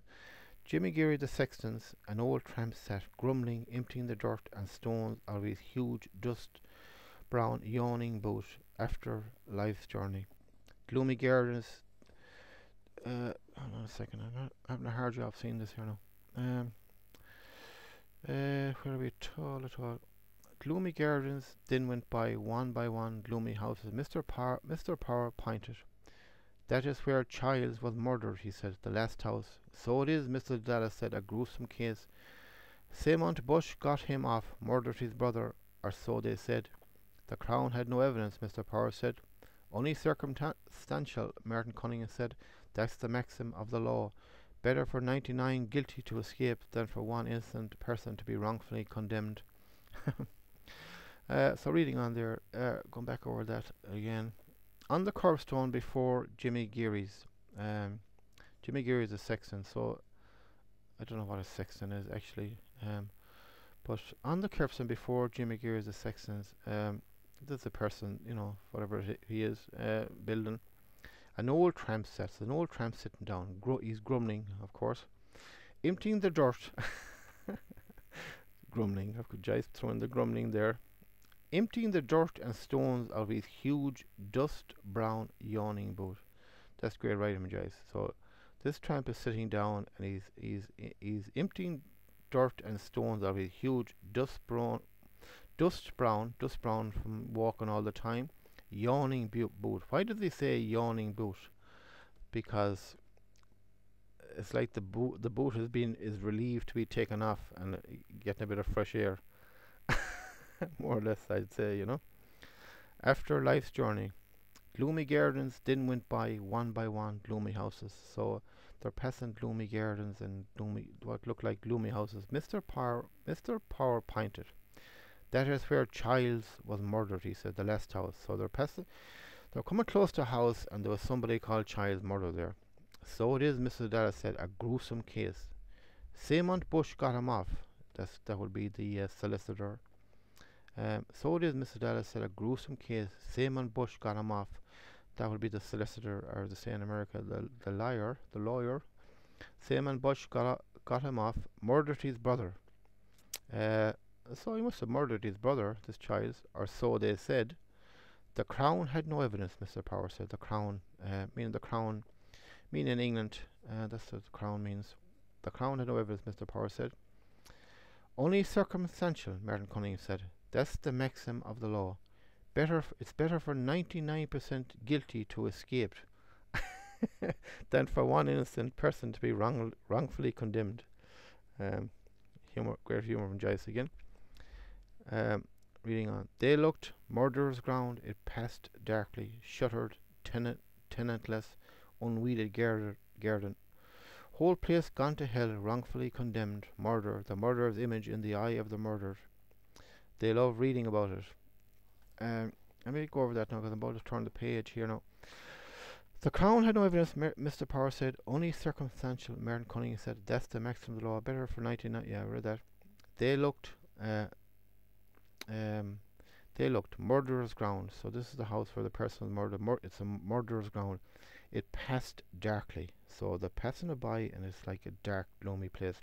Jimmy Geary the sexton's, an old tramp sat, grumbling, emptying the dirt and stones out of his huge, dust brown, yawning boot after life's journey. Gloomy gardens. Uh, hold on a second. I'm not having a hard job seeing this here now. Um, uh, where are we? Tall at all. Gloomy gardens then went by one by one gloomy houses. Mr. Power, Mr. Power pointed. That is where Childs was murdered, he said, the last house. So it is, Mr. Dedalus said, a gruesome case. Seymour Bushe got him off, murdered his brother, or so they said. The Crown had no evidence, Mr. Power said. Only circumstantial, Martin Cunningham said. That's the maxim of the law. Better for ninety nine guilty to escape than for one innocent person to be wrongfully condemned. uh, so reading on there, uh, going back over that again. On the curbstone before Jimmy Geary's, um, Jimmy Geary is a sexton, so I don't know what a sexton is actually. Um, but on the curbstone before Jimmy Geary's, a sexton's, um, there's a person, you know, whatever he is, uh, building. An old tramp sits, an old tramp sitting down. Gro- he's grumbling, of course, emptying the dirt. grumbling, I've got just throwing the grumbling there. Emptying the dirt and stones out of his huge, dust brown, yawning boot. That's great writing, Joyce. So this tramp is sitting down and he's he's he's emptying dirt and stones out of his huge, dust brown, dust brown, dust brown from walking all the time, yawning boot. Why did they say yawning boot? Because it's like the boot the boot has been is relieved to be taken off and getting a bit of fresh air. More or less, I'd say, you know. After life's journey, gloomy gardens then went by one by one gloomy houses. So they're passing gloomy gardens and gloomy what look like gloomy houses. Mr. Power Mr. Power pointed. That is where Childs was murdered, he said, the last house. So they're passing they're coming close to a house and there was somebody called Childs murdered there. So it is, Mr. Dedalus said, a gruesome case. Seymour Bushe got him off. That's that would be the uh, solicitor. Um, so it is, Mr. Dedalus said, a gruesome case. Seymour Bushe got him off. That would be the solicitor, or the say in America, the the liar, the lawyer. Seymour Bushe got got him off, murdered his brother. Uh, so he must have murdered his brother, this child, or so they said. The Crown had no evidence, Mr. Power said. The Crown, uh, meaning the Crown, meaning in England, uh, that's what the Crown means. The Crown had no evidence, Mr. Power said. Only circumstantial, Martin Cunningham said. That's the maxim of the law. Better, it's better for 99% guilty to escape than for one innocent person to be wrong, wrongfully condemned. Um, humor, great humor from Joyce again. Um, reading on. They looked, murderer's ground, it passed darkly, shuttered, tenant, tenantless, unweeded garden. Whole place gone to hell, wrongfully condemned, murder, the murderer's image in the eye of the murdered. They love reading about it. Um, let me go over that now because I'm about to turn the page here now. The Crown had no evidence, Mer- Mr. Power said. Only circumstantial. Martin Cunningham said, that's the maximum of the law. Better for 1990. Yeah, I read that. They looked, uh, um, they looked murderer's ground. So this is the house where the person was murdered. Mur- it's a murderer's ground. It passed darkly. So they're passing by and it's like a dark, gloomy place.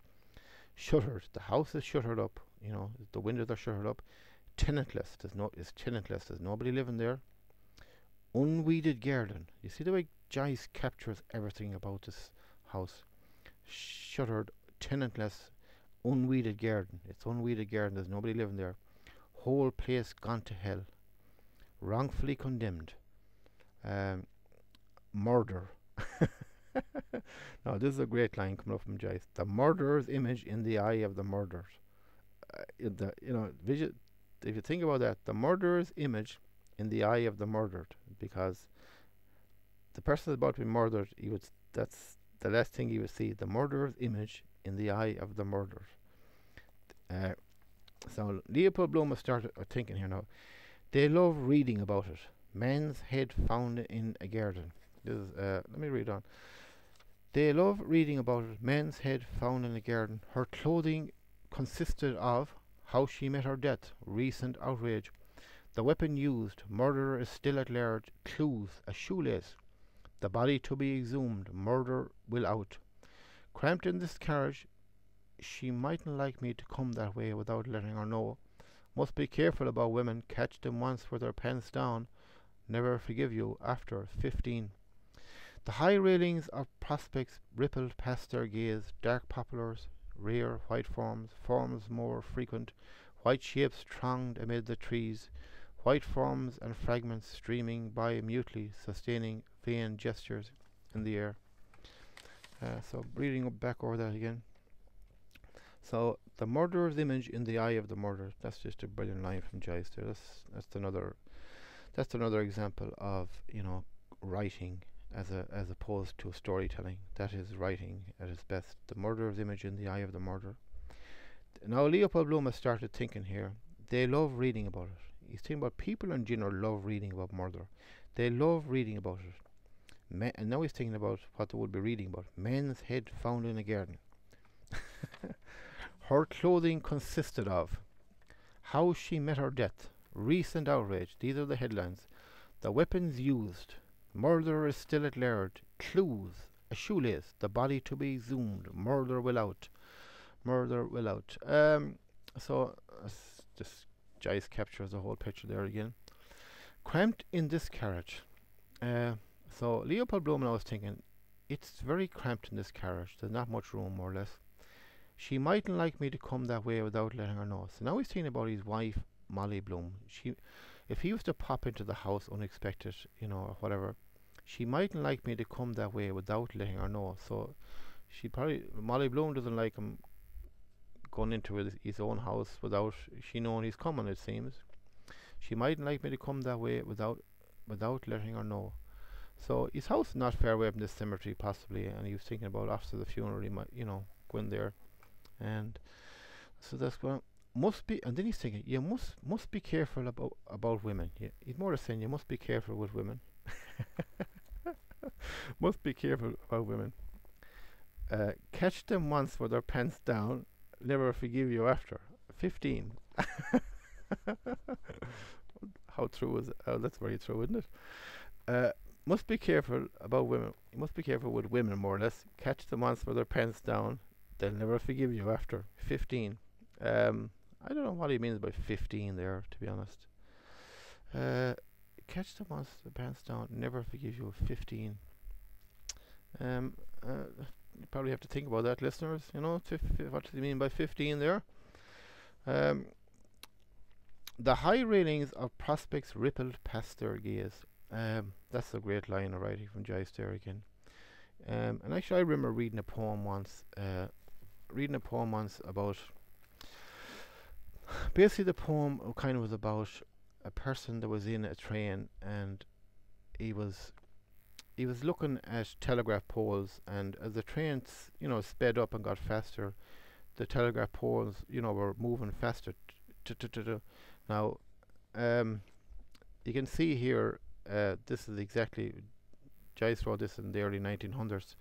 Shuttered. The house is shuttered up. You know, the windows are shuttered up. Tenantless. There's no, it's tenantless. There's nobody living there unweeded garden. You see the way Joyce captures everything about this house. Shuttered, tenantless, unweeded garden. It's unweeded garden. There's nobody living there. Whole place gone to hell. Wrongfully condemned. Um, murder. now this is a great line coming up from Joyce. The murderer's image in the eye of the murdered. Uh, the you know. If you think about that, the murderer's image in the eye of the murdered because the person about to be murdered, he would that's the last thing he would see, the murderer's image in the eye of the murdered. Uh, so Leopold Bloom started uh, thinking here now. They love reading about it. Man's head found in a garden. This is, uh, let me read on. They love reading about it. Man's head found in a garden. Her clothing consisted of how she met her death, recent outrage, the weapon used, murderer is still at large, clues, a shoelace. The body to be exhumed, murder will out. Cramped in this carriage, she mightn't like me to come that way without letting her know. Must be careful about women, catch them once with their pants down, never forgive you after fifteen. The high railings of prospects rippled past their gaze, dark poplars, rare white forms, forms more frequent, white shapes thronged amid the trees, white forms and fragments streaming by mutely, sustaining vain gestures in the air. Uh, so reading back over that again. So the murderer's image in the eye of the murderer. That's just a brilliant line from Joyce there. That's that's another that's another example of, you know, writing as a as opposed to storytelling. That is writing at its best. The murderer's image in the eye of the murderer. Now Leopold Bloom has started thinking here. They love reading about it he's thinking about people in general love reading about murder. They love reading about it. Men, and now he's thinking about what they would be reading about. Men's head found in a garden. her clothing consisted of how she met her death, recent outrage. These are the headlines. The weapons used. Murder is still at large. Clues. A shoelace. The body to be exhumed. Murder will out. Murder will out. Um, so, uh, just Joyce captures the whole picture there again. Cramped in this carriage. Uh, so Leopold Bloom, I was thinking, it's very cramped in this carriage. There's not much room, more or less. She mightn't like me to come that way without letting her know. So now he's thinking about his wife, Molly Bloom. She, if he was to pop into the house unexpected, you know, or whatever, she mightn't like me to come that way without letting her know. So she probably Molly Bloom doesn't like him going into his, his own house without she knowing he's coming. It seems she mightn't like me to come that way without without letting her know. So his house not far away from this cemetery, possibly, and he was thinking about after the funeral, he might, you know, go in there, and so that's what must be. And then he's thinking, you must must be careful about about women. Yeah, he's more saying you must be careful with women. must be careful about women. Uh, catch them once with their pants down never forgive you after. 15. How true is? Oh, that's very true, isn't it? Uh, must be careful about women. You must be careful with women, more or less. Catch them once with their pants down. They'll never forgive you after. 15. Um, I don't know what he means by 15 there, to be honest. Uh, catch them once their pants down. Never forgive you. 15. Um, uh, you probably have to think about that, listeners. You know, what do you mean by 15 there? Um, the high railings of prospects rippled past their gaze. Um, that's a great line of writing from Joyce there. Um, and actually, I remember reading a poem once. Uh, reading a poem once about. Basically, the poem kind of was about a person that was in a train and he was he was looking at telegraph poles, and as the trains, you know, sped up and got faster, the telegraph poles, you know, were moving faster. Now, um, you can see here, uh, this is exactly wrote this in the early 1900s.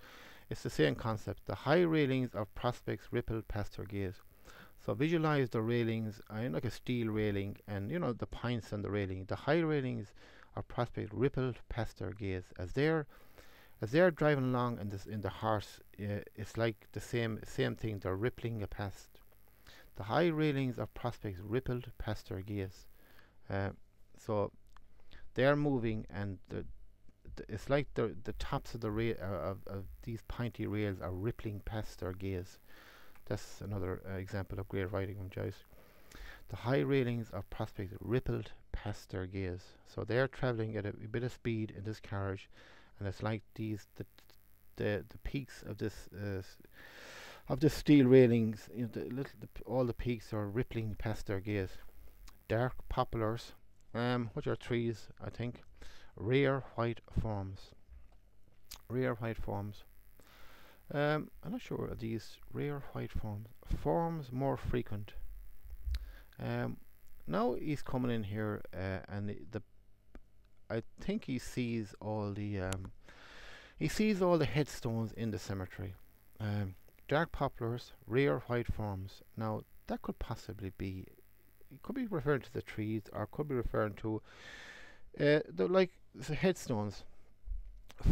It's the same concept. The high railings of prospects rippled past her gaze. So visualize the railings, uh, like a steel railing, and you know the pints on the railing. The high railings of prospect rippled past their gaze as they're as they're driving along in this in the horse. Uh, it's like the same same thing. They're rippling past. The high railings of prospects rippled past their gaze. Uh, so they're moving, and the, the, it's like the the tops of the rail uh, of, of these pointy rails are rippling past their gaze. That's another uh, example of great writing from Joyce. The high railings of Prospect rippled past their gaze. So they're travelling at a, a, bit of speed in this carriage, and it's like these the the the peaks of this uh, of the steel railings. You know, the little the all the peaks are rippling past their gaze. Dark poplars, um, which are trees, I think. Rare white forms. Rare white forms. Um, I'm not sure of these rare white forms. Forms more frequent. Um, now he's coming in here, uh, and the, the, I think he sees all the um, he sees all the headstones in the cemetery. Um, dark poplars, rare white forms. Now that could possibly be, it could be referring to the trees, or could be referring to uh, the like the headstones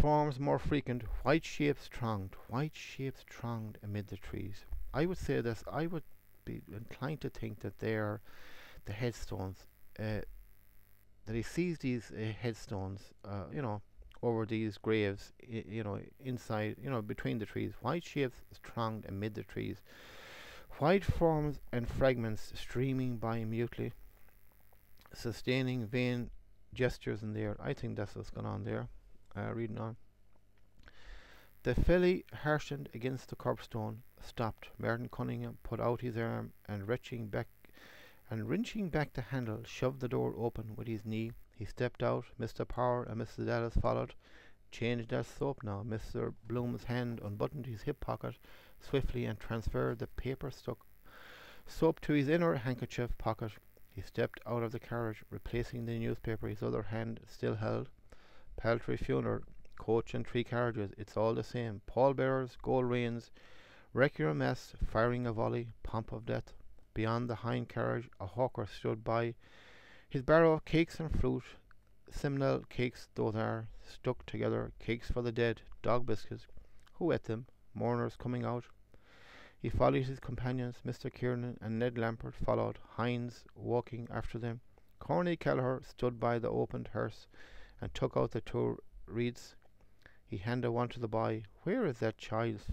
forms more frequent, white shapes thronged, white shapes thronged amid the trees. I would say this, I would be inclined to think that they are the headstones, uh, that he sees these uh, headstones, uh, you know, over these graves, I- you know, inside, you know, between the trees. White shapes thronged amid the trees. White forms and fragments streaming by mutely, sustaining vain gestures in the air. I think that's what's going on there uh, reading on. The filly, harshened against the curbstone, stopped. Martin Cunningham put out his arm and retching back and wrenching back the handle, shoved the door open with his knee. He stepped out. Mr. Power and Mrs. Dedalus followed. Changed their soap now. Mr. Bloom's hand unbuttoned his hip pocket swiftly and transferred the paper stuck soap to his inner handkerchief pocket. He stepped out of the carriage, replacing the newspaper his other hand still held. Paltry funeral, coach and three carriages, it's all the same. Pallbearers, gold reins, requiem mess, firing a volley, pomp of death. Beyond the hind carriage, a hawker stood by his barrow of cakes and fruit. Simnel cakes those are, stuck together, cakes for the dead, dog biscuits. Who ate them? Mourners coming out. He followed his companions, Mr. Kernan and Ned Lambert followed, Hynes walking after them. Corney Kelleher stood by the opened hearse and took out the two reeds. He handed one to the boy. Where is that child's?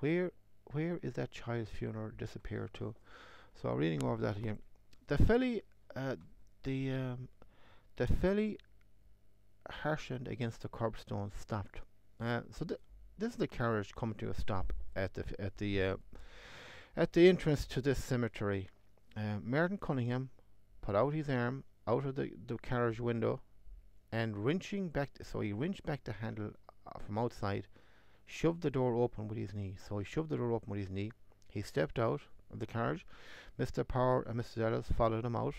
Where, where is that child's funeral disappeared to? So reading over that again. The filly, uh, the um, the filly harshened against the curbstone, stopped. Uh, so th- this is the carriage coming to a stop at the at the uh, at the entrance to this cemetery. Uh, Martin Cunningham put out his arm out of the, the carriage window and wrenching back, th- so he wrenched back the handle uh, from outside, shoved the door open with his knee. So he shoved the door open with his knee. He stepped out of the carriage. Mr. Power and Mr. Ellis followed him out.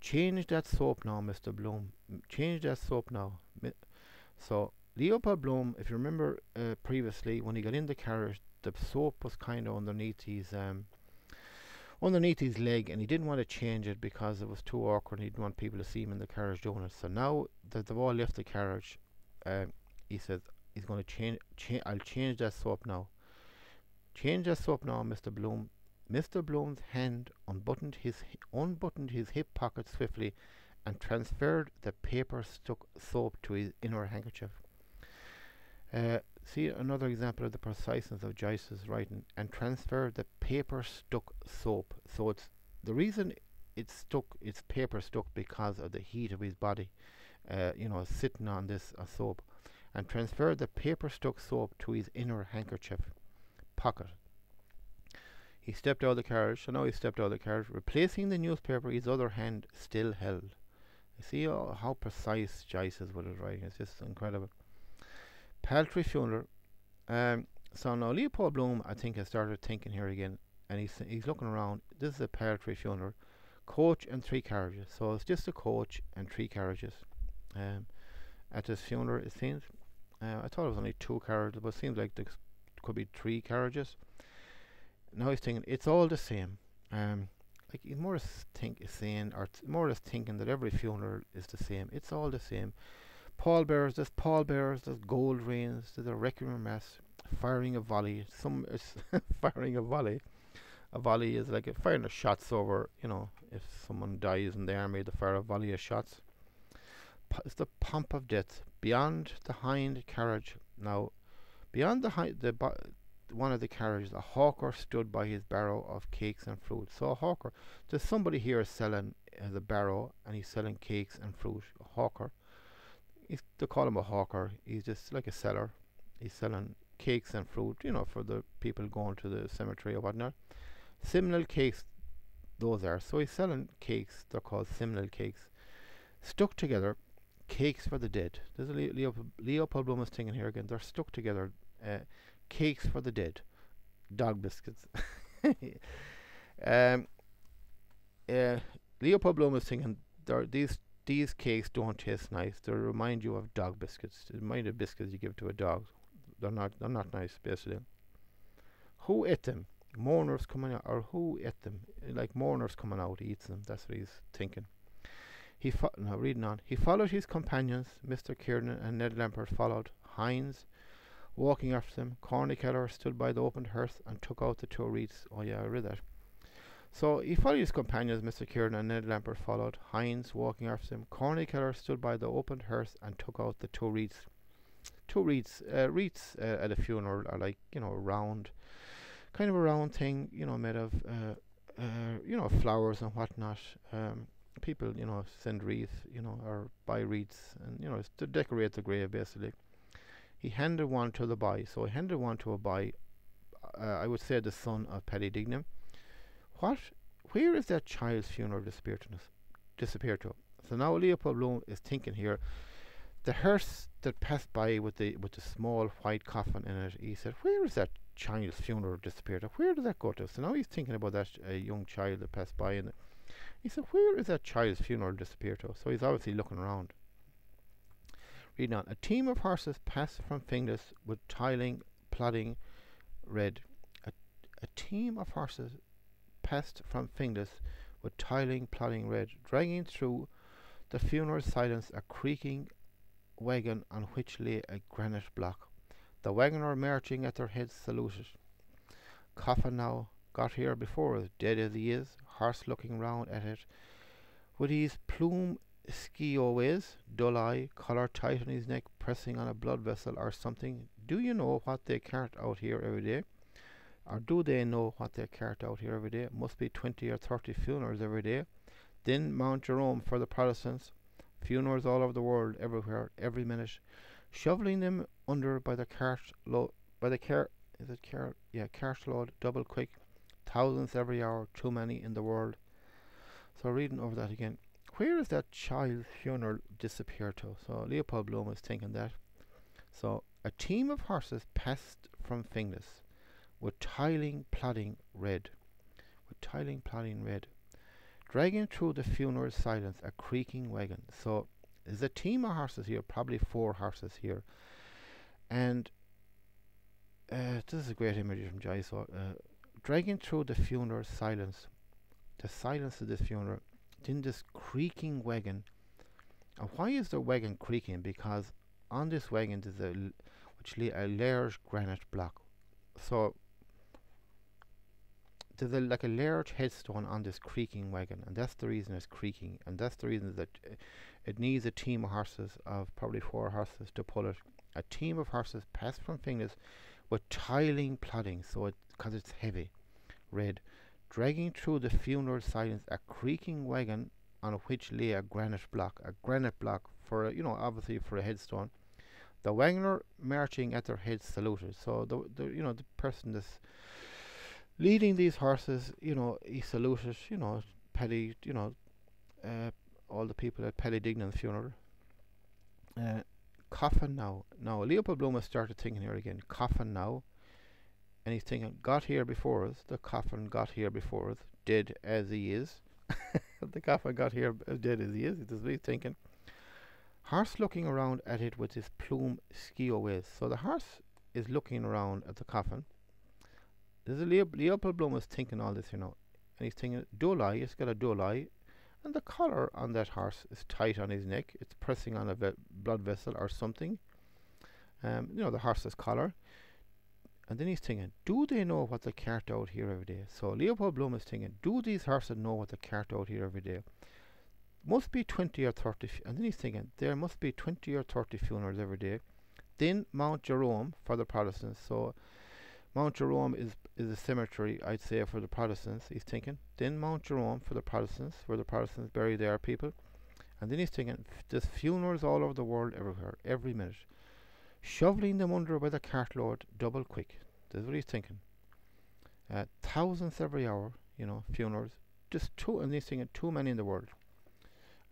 Change that soap now, Mr. Bloom. Change that soap now. Mi- so Leopold Bloom, if you remember uh, previously, when he got in the carriage, the soap was kind of underneath his um, underneath his leg, and he didn't want to change it because it was too awkward. and He didn't want people to see him in the carriage doing it. So now that they've all left the carriage, uh, he says he's going to change. Cha- I'll change that soap now. Change that soap now, Mr. Bloom. Mr. Bloom's hand unbuttoned his hi- unbuttoned his hip pocket swiftly, and transferred the paper stuck soap to his inner handkerchief. Uh, see another example of the preciseness of Joyce's writing, and transfer the paper stuck soap. So it's the reason it's stuck, it's paper stuck because of the heat of his body, uh, you know, sitting on this uh, soap, and transfer the paper stuck soap to his inner handkerchief pocket. He stepped out of the carriage, so now he stepped out of the carriage, replacing the newspaper his other hand still held. You see uh, how precise Joyce is with his writing, it's just incredible. Paltry funeral. Um, so now Leopold Bloom, I think, has started thinking here again, and he's he's looking around. This is a paltry funeral, coach and three carriages. So it's just a coach and three carriages. Um, at this funeral, it seems. Uh, I thought it was only two carriages, but it seems like there could be three carriages. Now he's thinking it's all the same. Um, like he's more or think is saying, or more or thinking that every funeral is the same. It's all the same. Pallbearers, there's pallbearers, there's gold rains, there's a requiem mass, firing a volley. Some firing a volley. A volley is like a firing of shots over. You know, if someone dies in the army, they fire a volley of shots. P- it's the pomp of death beyond the hind carriage. Now, beyond the hi- the bo- one of the carriages, a hawker stood by his barrow of cakes and fruit. So a hawker, there's somebody here selling uh, the barrow, and he's selling cakes and fruit. A hawker. He's, they call him a hawker. He's just like a seller. He's selling cakes and fruit, you know, for the people going to the cemetery or whatnot. Simnel cakes, those are. So he's selling cakes. They're called simnel cakes, stuck together. Cakes for the dead. There's a Leo, Leo, Leopold Bloom is thinking here again. They're stuck together. Uh, cakes for the dead, dog biscuits. um, uh, Leopold Bloom is thinking these these cakes don't taste nice. They remind you of dog biscuits. They remind of biscuits you give to a dog. They're not they're not nice, basically. Who ate them? Mourners coming out, or who ate them? Like mourners coming out eats them. That's what he's thinking. He fo- now reading on. He followed his companions. Mr. Kernan and Ned Lambert followed. Hynes, walking after them. Corny Kelleher stood by the open hearth and took out the two wreaths. Oh yeah, I read that. So he followed his companions, Mr. Kieran and Ned Lambert followed. Hynes walking after him. Corny Kelleher stood by the opened hearth and took out the two wreaths. Two wreaths. Uh, wreaths uh, at a funeral are like, you know, a round, kind of a round thing, you know, made of, uh, uh, you know, flowers and whatnot. Um, people, you know, send wreaths, you know, or buy wreaths, and, you know, it's to decorate the grave, basically. He handed one to the boy. So he handed one to a boy, uh, I would say the son of Paddy Dignam. What? Where is that child's funeral disappeared to? Disappeared to? So now Leopold Bloom is thinking here. The hearse that passed by with the with the small white coffin in it, he said, "Where is that child's funeral disappeared to? Where did that go to?" So now he's thinking about that uh, young child that passed by, and he said, "Where is that child's funeral disappeared to?" So he's obviously looking around. Reading on, a team of horses passed from Finglas with tiling, plodding, red. A, a team of horses passed from Finglas with tiling, plodding red, dragging through the funeral silence a creaking wagon on which lay a granite block. The wagoner marching at their heads saluted. Coffin now got here before us, dead as he is, horse looking round at it, with his plume skew ways, dull eye, collar tight on his neck, pressing on a blood vessel or something. Do you know what they cart out here every day? Or do they know what they cart out here every day? Must be twenty or thirty funerals every day. Then Mount Jerome for the Protestants. Funerals all over the world, everywhere, every minute. Shoveling them under by the cart load by the car is it cart yeah, cart load double quick. Thousands every hour, too many in the world. So reading over that again. Where is that child's funeral disappeared to? So Leopold Bloom is thinking that. So a team of horses passed from Finglas with tiling plodding red. With tiling plodding red. Dragging through the funeral silence a creaking wagon. So there's a team of horses here, probably four horses here. And uh, this is a great image from Joyce. So uh, dragging through the funeral silence, the silence of this funeral, then this creaking wagon. And why is the wagon creaking? Because on this wagon there's a l- which lay a large granite block. So there's a, like a large headstone on this creaking wagon, and that's the reason it's creaking, and that's the reason that uh, it needs a team of horses of probably four horses to pull it. A team of horses passed from Finglas with tiling plodding, so it because it's heavy, red, dragging through the funeral silence a creaking wagon on which lay a granite block, a granite block for a, you know obviously for a headstone. The wagoner marching at their heads saluted. So the, the you know the person that's leading these horses, you know, he saluted, you know, Paddy, you know, uh, all the people at Paddy Dignam's funeral. Uh, coffin now. Now, Leopold Bloom has started thinking here again. Coffin now. And he's thinking, got here before us. The coffin got here before us, dead as he is. the coffin got here uh, dead as he is. This is what he's thinking. Horse looking around at it with his plume skew ways. So the horse is looking around at the coffin. There's a Leo- Leopold Bloom is thinking all this, you know, and he's thinking dull eye. He's got a dull eye, and the collar on that horse is tight on his neck. It's pressing on a ve- blood vessel or something. Um, you know, the horse's collar. And then he's thinking, do they know what they cart out here every day? So Leopold Bloom is thinking, do these horses know what they cart out here every day? Must be 20 or 30. F- and then he's thinking, there must be 20 or 30 funerals every day. Then Mount Jerome for the Protestants. So Mount Jerome is is a cemetery, I'd say, for the Protestants. He's thinking. Then Mount Jerome for the Protestants, where the Protestants bury their people. And then he's thinking, there's funerals all over the world, everywhere, every minute. Shoveling them under with a cartload, double quick. That's what he's thinking. Uh, thousands every hour, you know, funerals. Just too, and he's thinking, too many in the world.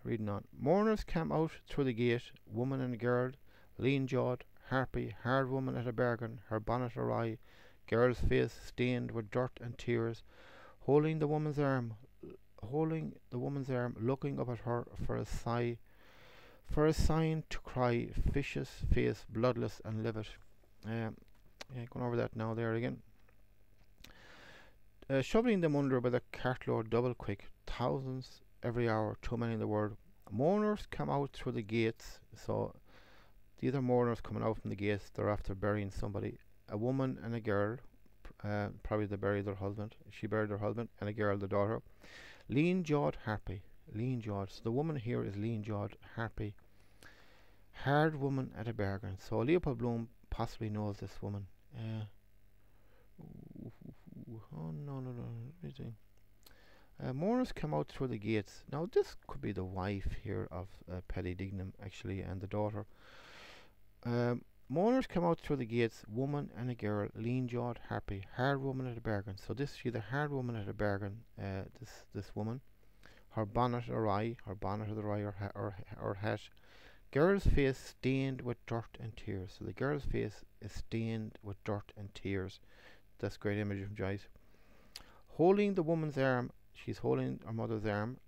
Reading on. Mourners came out through the gate, woman and girl, lean jawed, harpy, hard woman at a bargain, her bonnet awry, girl's face stained with dirt and tears, holding the woman's arm, holding the woman's arm, looking up at her for a sigh, for a sign to cry, vicious face, bloodless and livid. Um, yeah, going over that now there again. Uh, shoveling them under with a cartload double quick, thousands every hour, too many in the world. Mourners come out through the gates, so these are mourners coming out from the gates. They're after burying somebody. A woman and a girl, uh, probably they buried their husband. She buried her husband, and a girl, the daughter. Lean jawed harpy, lean jawed. So the woman here is lean jawed harpy. Hard woman at a bargain. So Leopold Bloom possibly knows this woman. Uh, oh no no no! Uh, mourners come out through the gates. Now this could be the wife here of uh, Paddy Dignam actually, and the daughter. Um, mourners come out through the gates. Woman and a girl, lean jawed, happy, hard woman at a bargain. So this she's a hard woman at a bargain. Uh, this this woman, her bonnet awry, her bonnet awry, or ha- or ha- or hat. Girl's face stained with dirt and tears. So the girl's face is stained with dirt and tears. That's great image from Joyce. Holding the woman's arm, she's holding her mother's arm,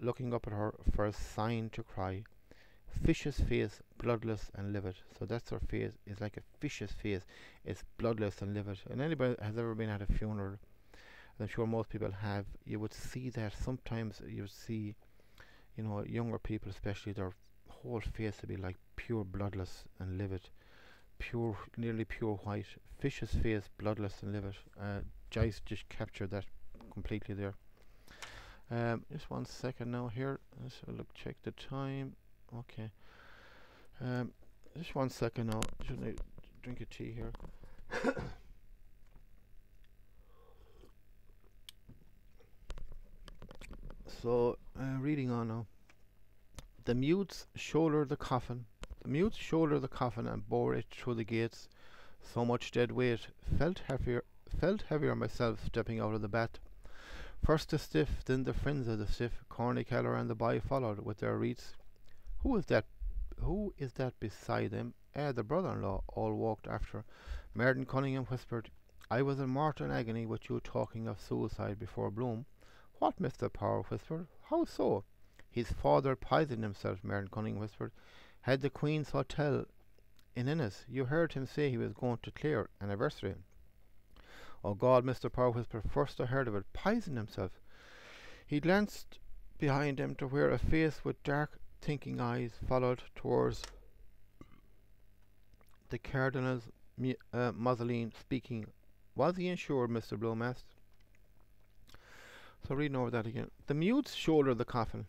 looking up at her for a sign to cry. Fish's face, bloodless and livid. So that's her face. It's like a fish's face. It's bloodless and livid. And anybody has ever been at a funeral, I'm sure most people have, you would see that sometimes you would see, you know, younger people especially, their whole face would be like pure bloodless and livid. Pure, nearly pure white. Fish's face, bloodless and livid. Uh, Joyce just captured that completely there. Um, just one second now here. Let's look. Check the time. Okay. Um, just one second now. Should I drink a tea here? so, uh, reading on now. The mutes shoulder the coffin. The mutes shoulder the coffin and bore it through the gates. So much dead weight. Felt heavier. Felt heavier myself stepping out of the bat. First the stiff, then the friends of the stiff. Corny Kelleher and the boy followed with their wreaths. Who is that? Who is that beside them? Eh, the brother-in-law. All walked after. Martin Cunningham whispered, "I was in mortal agony with you talking of suicide before Bloom." What, Mister Power whispered. How so? His father poisoned himself. Martin Cunningham whispered. Had the Queen's Hotel in Ennis. You heard him say he was going to Clare anniversary. Oh God, Mr. Power whispered. First I heard of it. Poisoned himself. He glanced behind him to where a face with dark thinking eyes followed towards the Cardinal's uh, mausoleum, speaking. Was he insured, Mr. Bloom asked. So reading over that again. The mutes shoulder the coffin.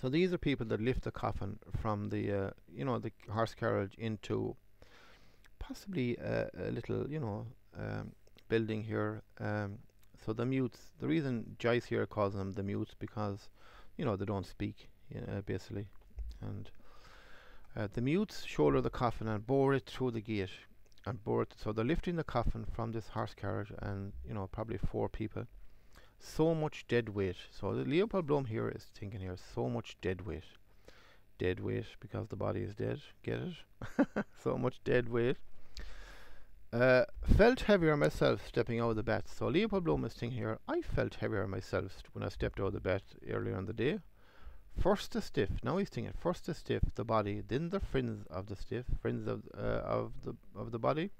So these are people that lift the coffin from the, uh, you know, the horse carriage into possibly a, a little, you know, um, building here. Um, so the mutes. The reason Joyce here calls them the mutes because, you know, they don't speak, basically, and uh, the mutes shoulder the coffin and bore it through the gate and bore it. So they're lifting the coffin from this horse carriage, and you know, probably four people. So much dead weight. So Leopold Bloom here is thinking here, so much dead weight. Dead weight because the body is dead. Get it? so much dead weight. Uh, felt heavier myself stepping out of the bat. So Leopold Bloom is thinking here, I felt heavier myself when I stepped out of the bat earlier in the day. First the stiff. Now he's thinking first the stiff, the body, then the fringe of the stiff, fringe of uh, of the of the body.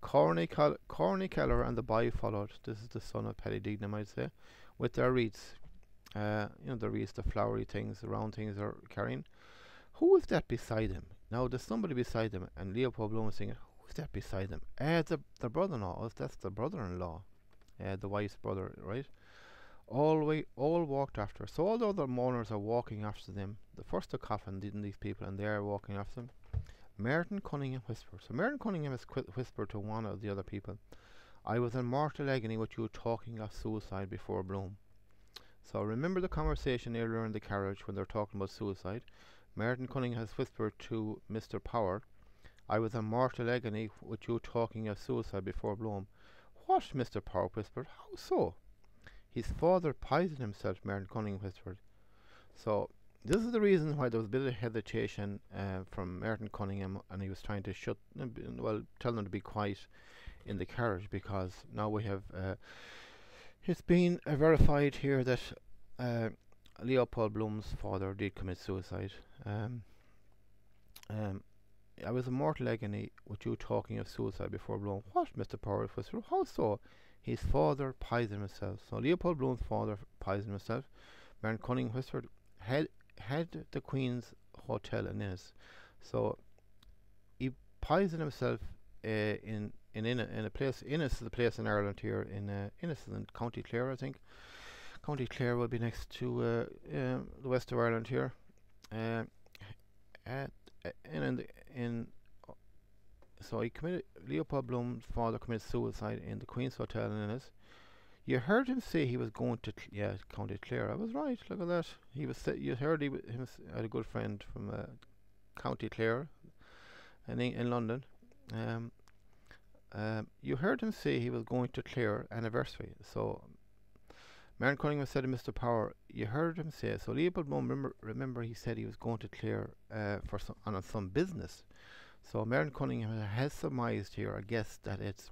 Corny Kelleher and the boy followed. This is the son of Paddy Dignam, I'd say, with their wreaths. Uh, you know the wreaths, the flowery things, the round things they're carrying. Who is that beside him? Now there's somebody beside him, and Leopold Bloom is thinking, who's that beside him? Uh, the the brother-in-law. That's the brother-in-law, uh, the wife's brother, right? All way, all walked after. So all the other mourners are walking after them. The first to coffin, didn't these people, and they are walking after them. Martin Cunningham whispered. So Martin Cunningham has whispered to one of the other people, "I was in mortal agony with you talking of suicide before Bloom." So remember the conversation earlier in the carriage when they're talking about suicide. Martin Cunningham has whispered to Mr. Power, "I was in mortal agony with you talking of suicide before Bloom." What? Mr. Power whispered. How so? His father poisoned himself, Martin Cunningham whispered. So this is the reason why there was a bit of hesitation uh, from Martin Cunningham, and he was trying to shut, uh, well, tell them to be quiet in the carriage because now we have. Uh, it's been uh, verified here that uh, Leopold Bloom's father did commit suicide. Um, um, I was in mortal agony with you talking of suicide before Bloom. What, Mr. Whispered? How so? His father poisoned himself. So Leopold Bloom's father poisoned himself. Martin Cunningham whispered, had had the Queen's Hotel in Ennis. So he poisoned himself uh, in in in a, in a place. Ennis is a place in Ireland here in uh, Ennis in County Clare, I think. County Clare will be next to uh, uh, the west of Ireland here. Uh, at uh, in in, the, in so he committed Leopold Bloom's father committed suicide in the Queen's Hotel in Ennis. You heard him say he was going to cl- yeah County Clare. I was right. Look at that. He was. Sa- you heard he w- him had a good friend from uh, County Clare, in in London. Um, um, you heard him say he was going to Clare anniversary. So, Martin Cunningham said to Mr. Power, you heard him say. So Leopold Bloom remember, remember he said he was going to Clare uh, for some on some business. So Martin Cunningham has surmised here, I guess, that it's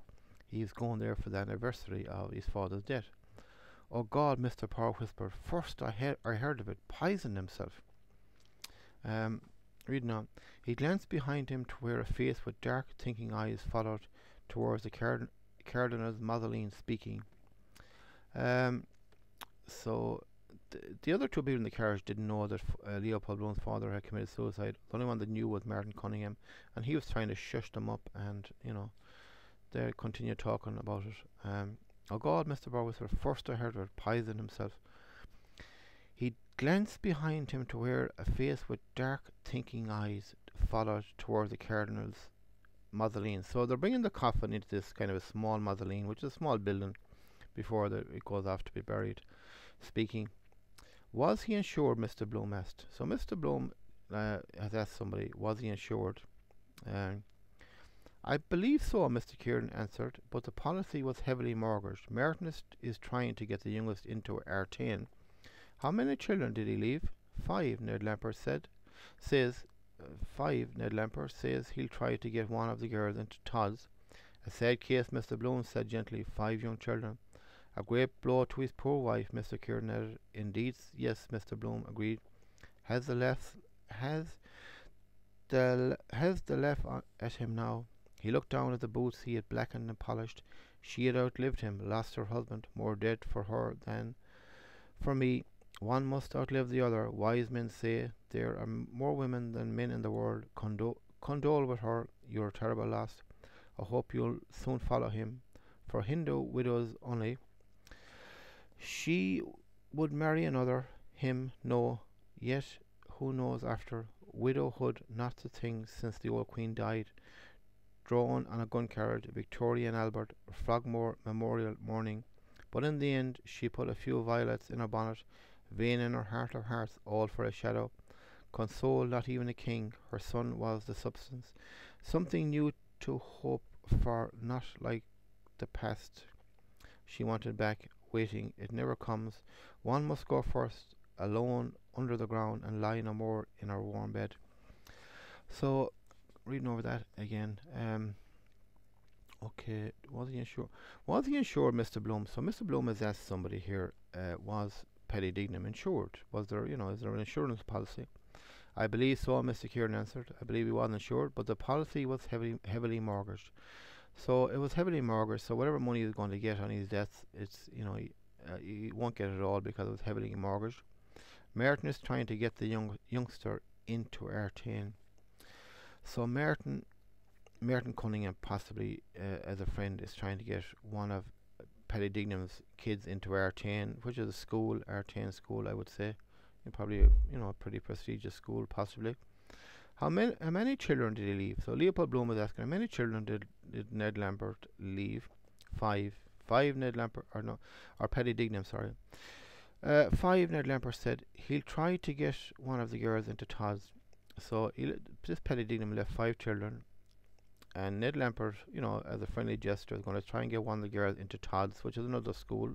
He's going there for the anniversary of his father's death. Oh God, Mr. Power whispered. First I, he- I heard of it. Poisoned himself. Um, reading on. He glanced behind him to where a face with dark, thinking eyes followed towards the card- Cardinal's Madeleine speaking. Um, so th- the other two people in the carriage didn't know that uh, Leopold Bloom's father had committed suicide. The only one that knew was Martin Cunningham, and he was trying to shush them up and, you know, they continued talking about it. Um, oh God, Mr. Burwitzer, first I heard of it, himself. He glanced behind him to where a face with dark, thinking eyes followed towards the Cardinal's mausoleum. So they're bringing the coffin into this kind of a small mausoleum, which is a small building, before the, it goes off to be buried. Speaking, was he insured? Mr. Bloom asked. So Mr. Bloom uh, has asked somebody, was he insured? Um, I believe so, Mr. Kernan answered, but the policy was heavily mortgaged. Martin is, is trying to get the youngest into Artane. How many children did he leave? Five, Ned Lambert said. Says, uh, five, Ned Lambert says he'll try to get one of the girls into Todd's. A sad case, Mr. Bloom said gently. Five young children. A great blow to his poor wife, Mr. Kernan. Indeed, yes, Mr. Bloom agreed. Has the left, has the, has the left at him now? He looked down at the boots he had blackened and polished. She had outlived him, lost her husband, more dead for her than for me. One must outlive the other. Wise men say there are more women than men in the world. Condo- condole with her your terrible loss. I hope you'll soon follow him. For Hindu widows only. She would marry another, him no. Yet who knows after widowhood not the thing since the old queen died drawn on a gun carriage, Victoria and Albert, Frogmore Memorial mourning. But in the end, she put a few violets in her bonnet, vain in her heart of hearts, all for a shadow. Console not even a king, her son was the substance. Something new to hope for, not like the past. She wanted back, waiting, it never comes. One must go first, alone under the ground, and lie no more in her warm bed. So reading over that again. Um, okay, was he insured? Was he insured, Mr. Bloom? So Mr. Bloom has asked somebody here, uh, was Paddy Dignam insured? Was there, you know, is there an insurance policy? I believe so, Mr. Kernan answered. I believe he was insured, but the policy was heavily heavily mortgaged. So it was heavily mortgaged. So whatever money he's going to get on his death, it's you know he, uh, he won't get it all because it was heavily mortgaged. Martin is trying to get the young youngster into Artane. So Martin, Martin Cunningham, possibly uh, as a friend, is trying to get one of Paddy Dignam's kids into Artane, which is a school, Artane school, I would say. Probably, a, you know, a pretty prestigious school, possibly. How many how many children did he leave? So Leopold Bloom was asking, how many children did, did Ned Lambert leave? Five. Five Ned Lambert, or no, or Paddy Dignam, sorry. Uh, five Ned Lambert said he'll try to get one of the girls into Todd's. So this Paddy Dignam left five children, and Ned Lambert, you know, as a friendly gesture, is going to try and get one of the girls into Todd's, which is another school,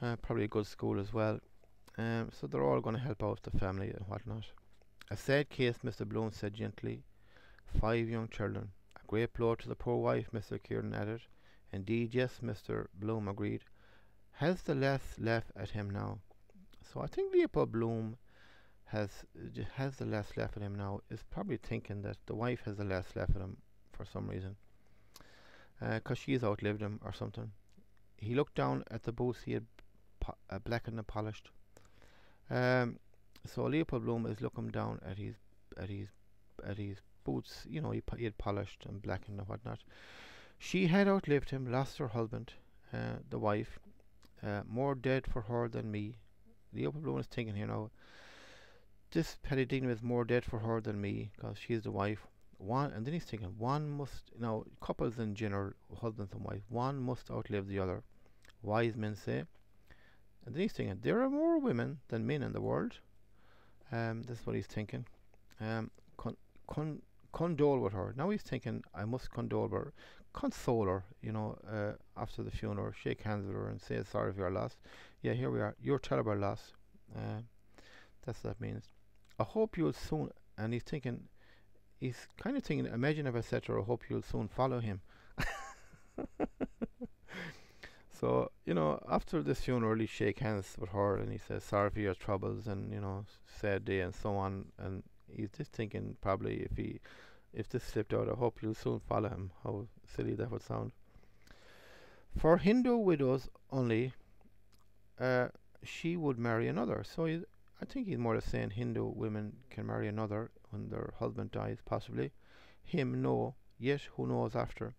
uh, probably a good school as well. Um, so they're all going to help out the family and whatnot. A sad case, Mr. Bloom said gently. Five young children. Great blow to the poor wife, Mr. Kernan added. Indeed, yes, Mr. Bloom agreed. Has the less left at him now? So I think Leopold Bloom has has the less left at him now. Is probably thinking that the wife has the less left at him for some reason, because uh, she's outlived him or something. He looked down at the boots he had uh, blackened and polished. Um, so Leopold Bloom is looking down at his at his at his boots. You know, he, he had polished and blackened and whatnot. She had outlived him, lost her husband, uh, the wife, uh, more dead for her than me. Leopold Bloom is thinking here now. This Paddy Dignam is more dead for her than me, because she's the wife. One, and then he's thinking, one must, you know, couples in general, husbands and wives, one must outlive the other. Wise men say. And then he's thinking, there are more women than men in the world. Um, that's what he's thinking. Um, con, con, condole with her. Now he's thinking, I must condole with her, console her, you know, uh, after the funeral, shake hands with her and say sorry for your loss. Yeah, here we are. Your terrible loss. Uh, that's what that means. I hope you'll soon. And he's thinking, he's kind of thinking, imagine if I said to her, I hope you'll soon follow him. so, you know, after this funeral, he shake hands with her and he says, sorry for your troubles and, you know, sad day and so on. And he's just thinking probably if he, if this slipped out, I hope you'll soon follow him. How silly that would sound. For Hindu widows only, uh, she would marry another. So I think he's more or less saying Hindu women can marry another when their husband dies, possibly. Him, no. Yet, who knows after?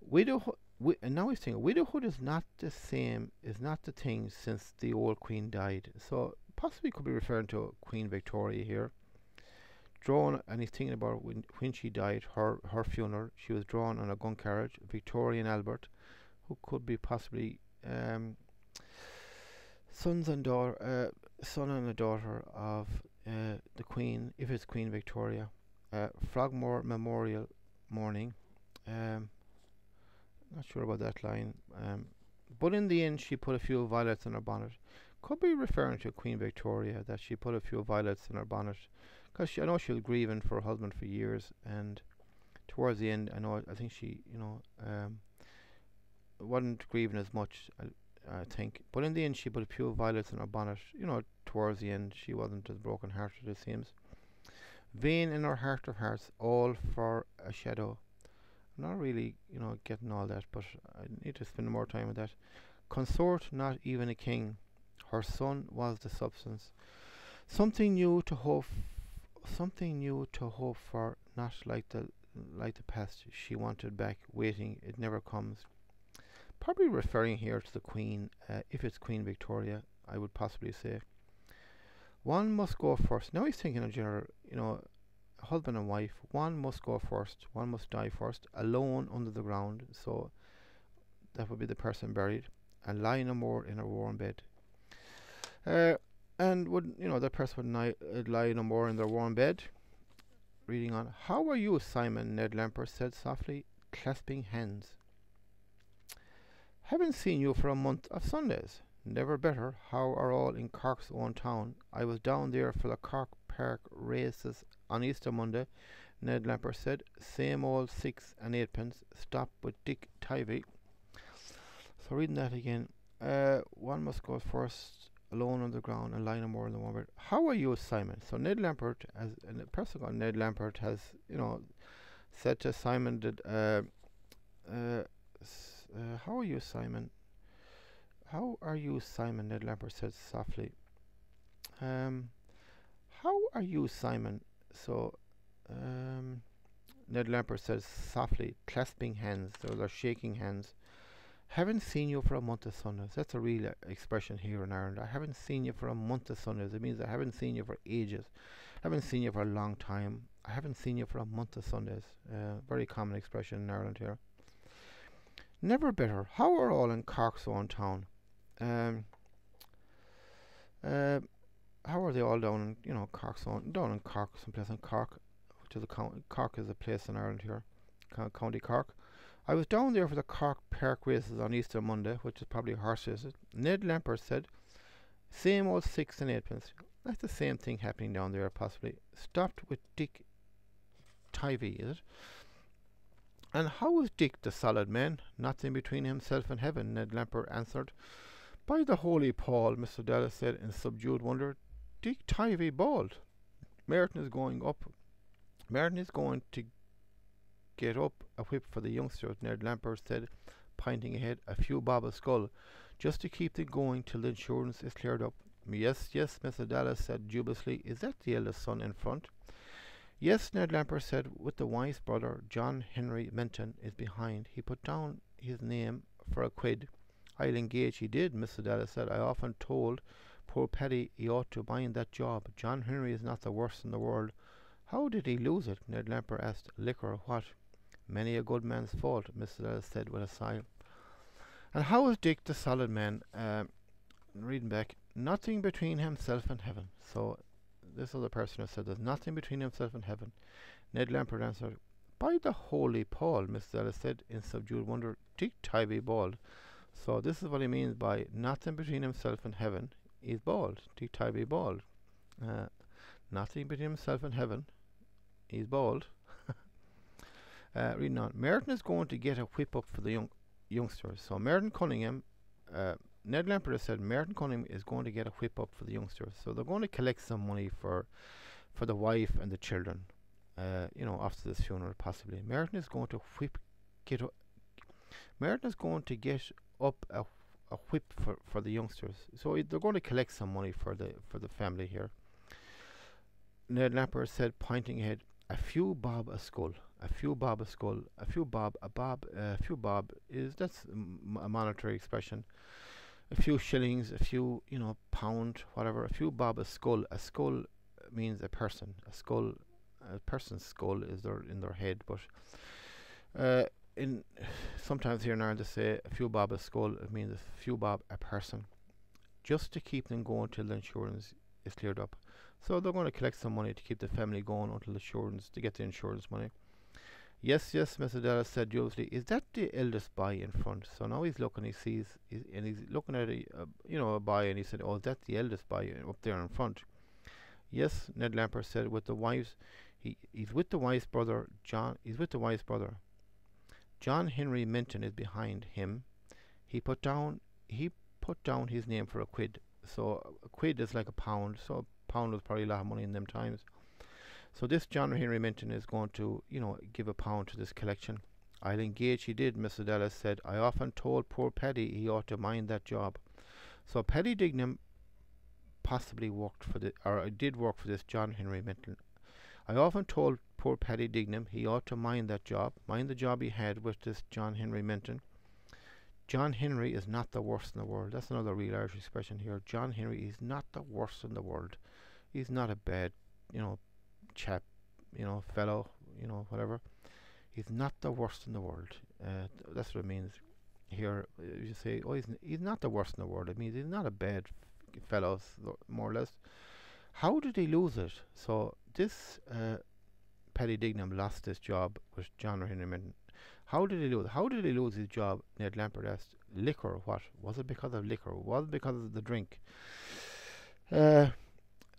Widowhood, wi- and now he's saying widowhood is not the same, is not the thing since the old queen died. So possibly could be referring to Queen Victoria here. Drawn, and he's thinking about when, when she died, her, her funeral. She was drawn on a gun carriage. Victoria and Albert, who could be possibly um, sons and daughter, uh, son and a daughter of uh, the Queen, if it's Queen Victoria. Uh, Frogmore Memorial Mourning. Um, not sure about that line. Um, but in the end, she put a few violets in her bonnet. Could be referring to Queen Victoria that she put a few violets in her bonnet, because I know she was grieving for her husband for years, and towards the end, I know I think she, you know, um, wasn't grieving as much. I, I think, but in the end, she put a few violets in her bonnet. You know, towards the end, she wasn't as broken hearted, it seems. Vain in her heart of hearts, all for a shadow. I'm not really, you know, getting all that, but I need to spend more time with that. Consort, not even a king. Her son was the substance. Something new to hope, something new to hope for, not like the like the past she wanted back, waiting. It never comes. Probably referring here to the Queen, uh, if it's Queen Victoria, I would possibly say. One must go first. Now he's thinking of general, you know, husband and wife. One must go first. One must die first, alone under the ground. So that would be the person buried, and lie no more in a warm bed. Uh, and would you know that person would ni- uh, lie no more in their warm bed. Reading on. How are you, Simon? Ned Lambert said softly, clasping hands. Haven't seen you for a month of Sundays. Never better. How are all in Cork's own town? I was down there for the Cork Park races on Easter Monday. Ned Lambert said, same old six and eightpence. Stop with Dick Tivy. So reading that again. Uh, one must go first. Alone on the ground and lying more in the warm How are you, Simon? So Ned Lambert, as a person called Ned Lambert, has you know said to Simon that uh, uh, uh, how are you, Simon? How are you, Simon? Ned Lambert said softly. Um, how are you, Simon? So um, Ned Lambert says softly, clasping hands, so they're shaking hands. Haven't seen you for a month of Sundays. That's a real uh, expression here in Ireland. I haven't seen you for a month of Sundays. It means I haven't seen you for ages. I haven't seen you for a long time. I haven't seen you for a month of Sundays. Uh, very common expression in Ireland here. Never better. How are all in Cork's own town? Um, uh, how are they all down in, you know, Cork's own, down in Cork, someplace in Cork, to the county. Cork is a place in Ireland here, County Cork. I was down there for the Cork Park races on Easter Monday, which is probably horse races. Ned Lambert said, same old six and eightpence. That's the same thing happening down there, possibly. Stopped with Dick Tivy, is it? And how was Dick the solid man? Nothing between himself and heaven, Ned Lambert answered. By the holy Paul, Mr. Dedalus said in subdued wonder, Dick Tivy bald. Martin is going up. Martin is going to get up a whip for the youngsters, Ned Lambert said, pointing ahead, a few bob a skull, just to keep them going till the insurance is cleared up. Yes, yes, Mr. Dedalus said dubiously. Is that the eldest son in front? Yes, Ned Lambert said, with the wise brother, John Henry Menton, is behind. He put down his name for a quid. I'll engage he did, Mr. Dedalus said. I often told poor Paddy he ought to mind that job. John Henry is not the worst in the world. How did he lose it? Ned Lambert asked. Liquor, what? Many a good man's fault, Mr. Ellis said with a sigh. And how was Dick the solid man? Uh, reading back, nothing between himself and heaven. So this other person has said there's nothing between himself and heaven. Ned Lambert answered, By the holy Paul, Mr. Ellis said in subdued wonder, Dick Tivy bald. So this is what he means by nothing between himself and heaven. He's bald. Dick Tivy bald. Uh, nothing between himself and heaven. He's bald. Uh, reading on, Martin is going to get a whip up for the young youngsters. So Martin Cunningham, uh, Ned Lambert has said Martin Cunningham is going to get a whip up for the youngsters. So they're going to collect some money for for the wife and the children. Uh, you know, after this funeral, possibly. Martin is going to whip get. Martin is going to get up a a whip for, for the youngsters. So they're going to collect some money for the for the family here. Ned Lambert said, pointing ahead, a few bob a skull a few bob a skull, a few bob, a bob, a few bob is that's a monetary expression. A few shillings, a few, you know, pound, whatever. A few bob a skull. A skull means a person. A skull, a person's skull is their in their head. But uh, in sometimes here in Ireland, they say a few bob a skull. It means a few bob a person, just to keep them going till the insurance is cleared up. So they're going to collect some money to keep the family going until the insurance to get the insurance money. Yes, yes, Mr. Dedalus said jovially. Is that the eldest boy in front? So now he's looking, he sees, he's, and he's looking at a, you know, a boy, and he said, "Oh, is that the eldest boy up there in front?" Yes, Ned Lambert said, with the wife's, he he's with the wife's brother John. He's with the wife's brother. John Henry Menton is behind him. He put down, he put down his name for a quid. So a quid is like a pound. So a pound was probably a lot of money in them times. So this John Henry Menton is going to, you know, give a pound to this collection. I'll engage he did, Mr. Dedalus said. I often told poor Paddy he ought to mind that job. So Paddy Dignam possibly worked for the, or did work for this John Henry Menton. I often told poor Paddy Dignam he ought to mind that job, mind the job he had with this John Henry Menton. John Henry is not the worst in the world. That's another real Irish expression here. John Henry is not the worst in the world. He's not a bad, you know, chap, you know, fellow, you know, whatever. He's not the worst in the world. Uh, that's what it means here. Uh, you say, oh, he's, n- he's not the worst in the world. It means he's not a bad f- fellow, more or less. How did he lose it? So this uh, Paddy Dignam lost his job with John Henry How did he lose? How did he lose his job? Ned Lambert asked. Liquor. What was it? Because of liquor? Was it because of the drink? Uh,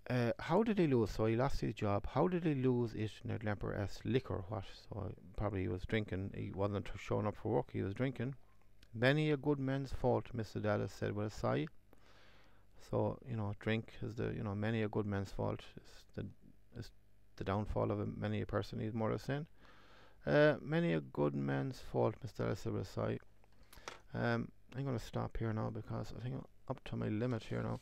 uh, how did he lose? So he lost his job. How did he lose it? Ned asked. Liquor, what? So probably he was drinking. He wasn't showing up for work. He was drinking. Many a good man's fault, Mr. Dedalus said with a sigh. So you know, drink is the you know many a good man's fault. Is the is the downfall of a, many a person. He's more or sin. Uh, many a good man's fault, Mr. Elsa will say. Um, I'm going to stop here now because I think I'm up to my limit here now.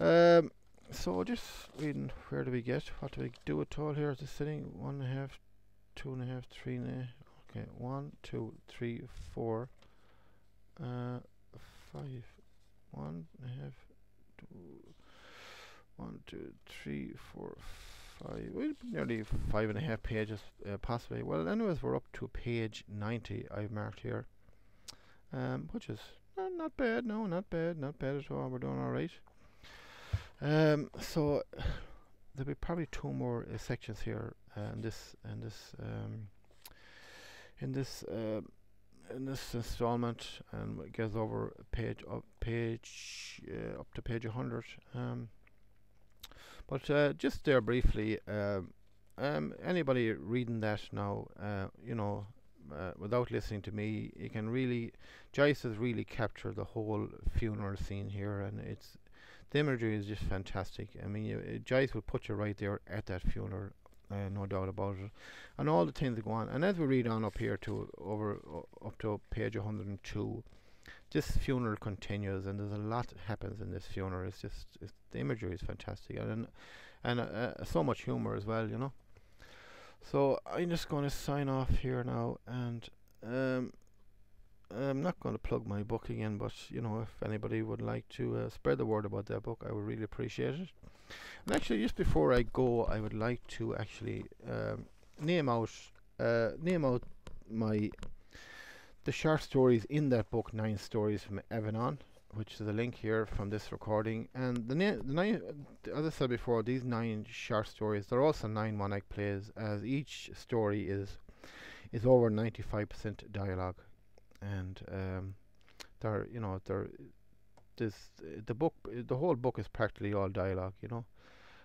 Um, so just reading, where do we get? What do we do at all here? Just sitting one and a half, two and a half, three and a half. Okay, one, two, three, four, uh, five, one and a half, two, one, two, three, four, five, well, nearly five and a half pages, uh, possibly. Well, anyways, we're up to page 90, I've marked here, um, which is not bad, no, not bad, not bad at all. We're doing alright. Um, so, there'll be probably two more uh, sections here, uh, in this, in this, um, in this, uh, in this installment, and it gets over page up page uh, up to page 100. Um, but uh, just there briefly, um, um, anybody reading that now, uh, you know, uh, without listening to me, you can really, Joyce has really captured the whole funeral scene here, and it's the imagery is just fantastic. I mean, uh, Joyce will put you right there at that funeral, uh, no doubt about it, and all the things that go on. And as we read on up here to over uh, up to page 102, this funeral continues, and there's a lot that happens in this funeral. It's just it's, the imagery is fantastic, and and uh, uh, so much humor as well, you know. So I'm just going to sign off here now, and um, I'm not going to plug my book again, but you know, if anybody would like to uh, spread the word about that book, I would really appreciate it. And actually, just before I go, I would like to actually um, name out uh, name out my the short stories in that book, nine stories from Aevinom, which is a link here from this recording. And the, na- the nine, as I said before, these nine short stories, they're also nine one-act plays, as each story is is over 95% dialogue, and um, they're you know they're this the book the whole book is practically all dialogue, you know.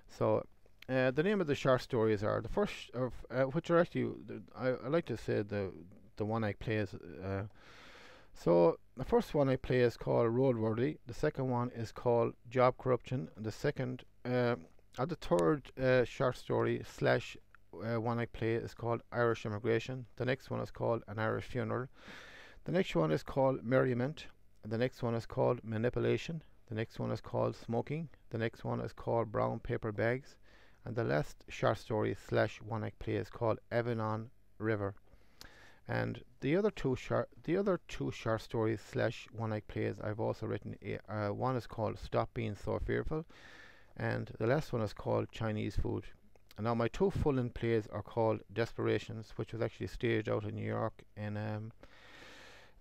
So uh, the name of the short stories are the first of uh, which are actually I, I like to say the the one I play is. Uh, so the first one I play is called Roadworthy. The second one is called Job Corruption. The second, uh, and the third uh, short story slash uh, one I play is called Irish Immigration. The next one is called An Irish Funeral. The next one is called Merriment. The next one is called Manipulation. The next one is called Smoking. The next one is called Brown Paper Bags. And the last short story slash one-act play is called Aevinom River. And the other two short, the other two short stories slash one-act plays I've also written. Uh, one is called "Stop Being So Fearful," and the last one is called "Chinese Food." And now my two full-length plays are called "Desperations," which was actually staged out in New York in um,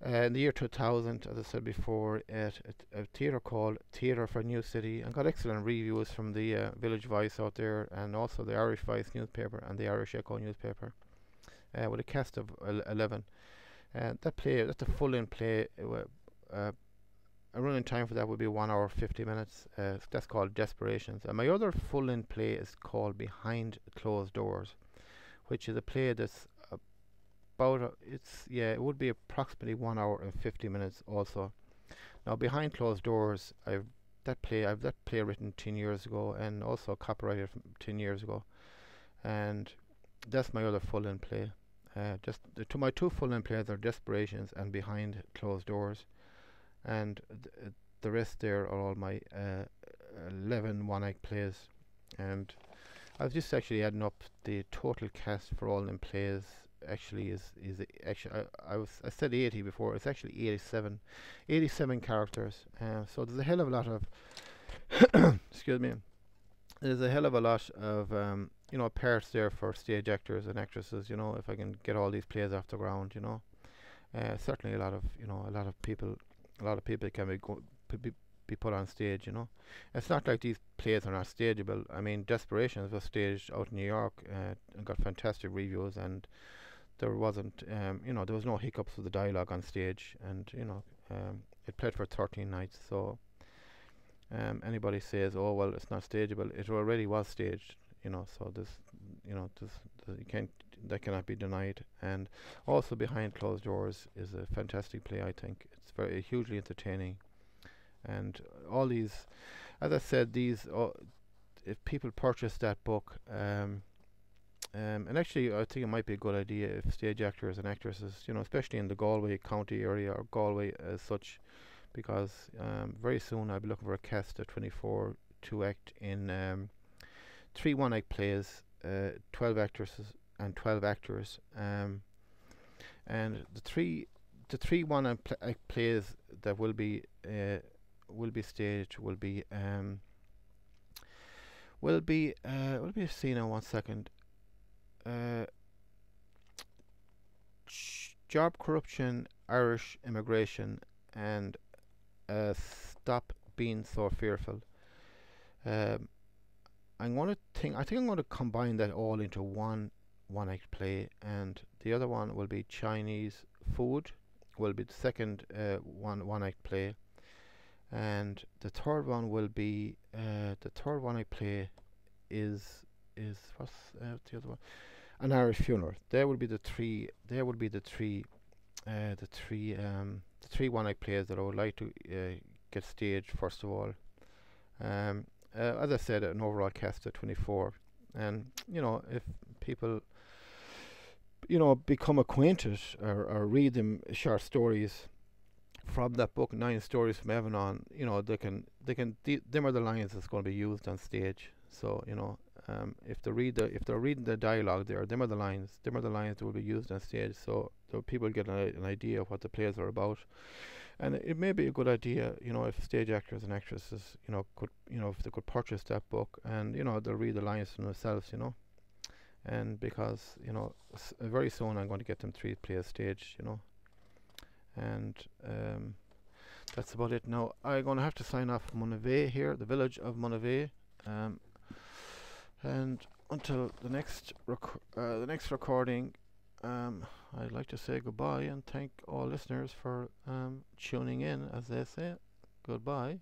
uh, in the year 2000, as I said before, at, a theatre called Theatre for New City, and got excellent reviews from the uh, Village Voice out there, and also the Irish Voice newspaper and the Irish Echo newspaper uh, with a cast of 11. And that play, that's a full in play. Uh, a running time for that would be 1 hour 50 minutes. Uh, that's called Desperations. And my other full in play is called Behind Closed Doors, which is a play that's about, a, it's, yeah, it would be approximately 1 hour and 50 minutes also. Now, Behind Closed Doors, I've that play, I've that play written 10 years ago and also copyrighted 10 years ago. And that's my other full in play. Uh, just to my two full-length plays are Desperations and Behind Closed Doors, and th uh, the rest there are all my uh, 11 one-act plays. And I was just actually adding up the total cast for all them plays. Actually, is is actually I, I was I said 80 before. It's actually 87, 87 characters. Uh, so there's a hell of a lot of excuse me. There's a hell of a lot of um, you know parts there for stage actors and actresses. You know, if I can get all these plays off the ground, you know, uh, certainly a lot of you know a lot of people, a lot of people can be go be, be put on stage. You know, it's not like these plays are not stageable. I mean, Desperations was staged out in New York uh, and got fantastic reviews, and there wasn't, um, you know, there was no hiccups with the dialogue on stage, and you know, um, it played for 13 nights, so. Um, anybody says, "Oh well, it's not stageable," it already was staged you know so this you know this, this you can't that cannot be denied and also behind closed doors is a fantastic play I think it's very hugely entertaining and all these, as I said, these uh, if people purchase that book, um, um, and actually I think it might be a good idea if stage actors and actresses, you know, especially in the Galway County area or Galway as such, because um, very soon I'll be looking for a cast of 24 to act in um, three one act plays, uh, 12 actresses and 12 actors. Um, and the three the three one act pl plays that will be uh, will be staged will be um, will be uh, will be seen in one second. Uh, job corruption, Irish immigration, and uh, stop being so fearful. Um, I'm going to think. I think I'm going to combine that all into one one act play, and the other one will be Chinese food. Will be the second uh, one one act play, and the third one will be uh, the third one I play is is what's uh, the other one? An Irish funeral. There will be the three. There will be the three. Uh, the three um, the three one act plays that I would like to uh, get staged first of all. Um, uh, as I said, an overall cast of 24. And, you know, if people, you know, become acquainted or, or read them short stories from that book, Nine Stories from Aevinom, you know, they can, they can, th- them are the lines that's going to be used on stage. So, you know, um, if they read the, if they're reading the dialogue there, them are the lines, them are the lines that will be used on stage. So, so people get an, an idea of what the plays are about and it may be a good idea, you know, if stage actors and actresses, you know, could, you know, if they could purchase that book and, you know, they'll read the lines themselves, you know, and because, you know, uh, very soon I'm going to get them three play a stage, you know, and um, that's about it. Now I'm going to have to sign off Monivea here, the village of Monivea, um, and until the next uh, the next recording. Um, I'd like to say goodbye and thank all listeners for um, tuning in, as they say. Goodbye.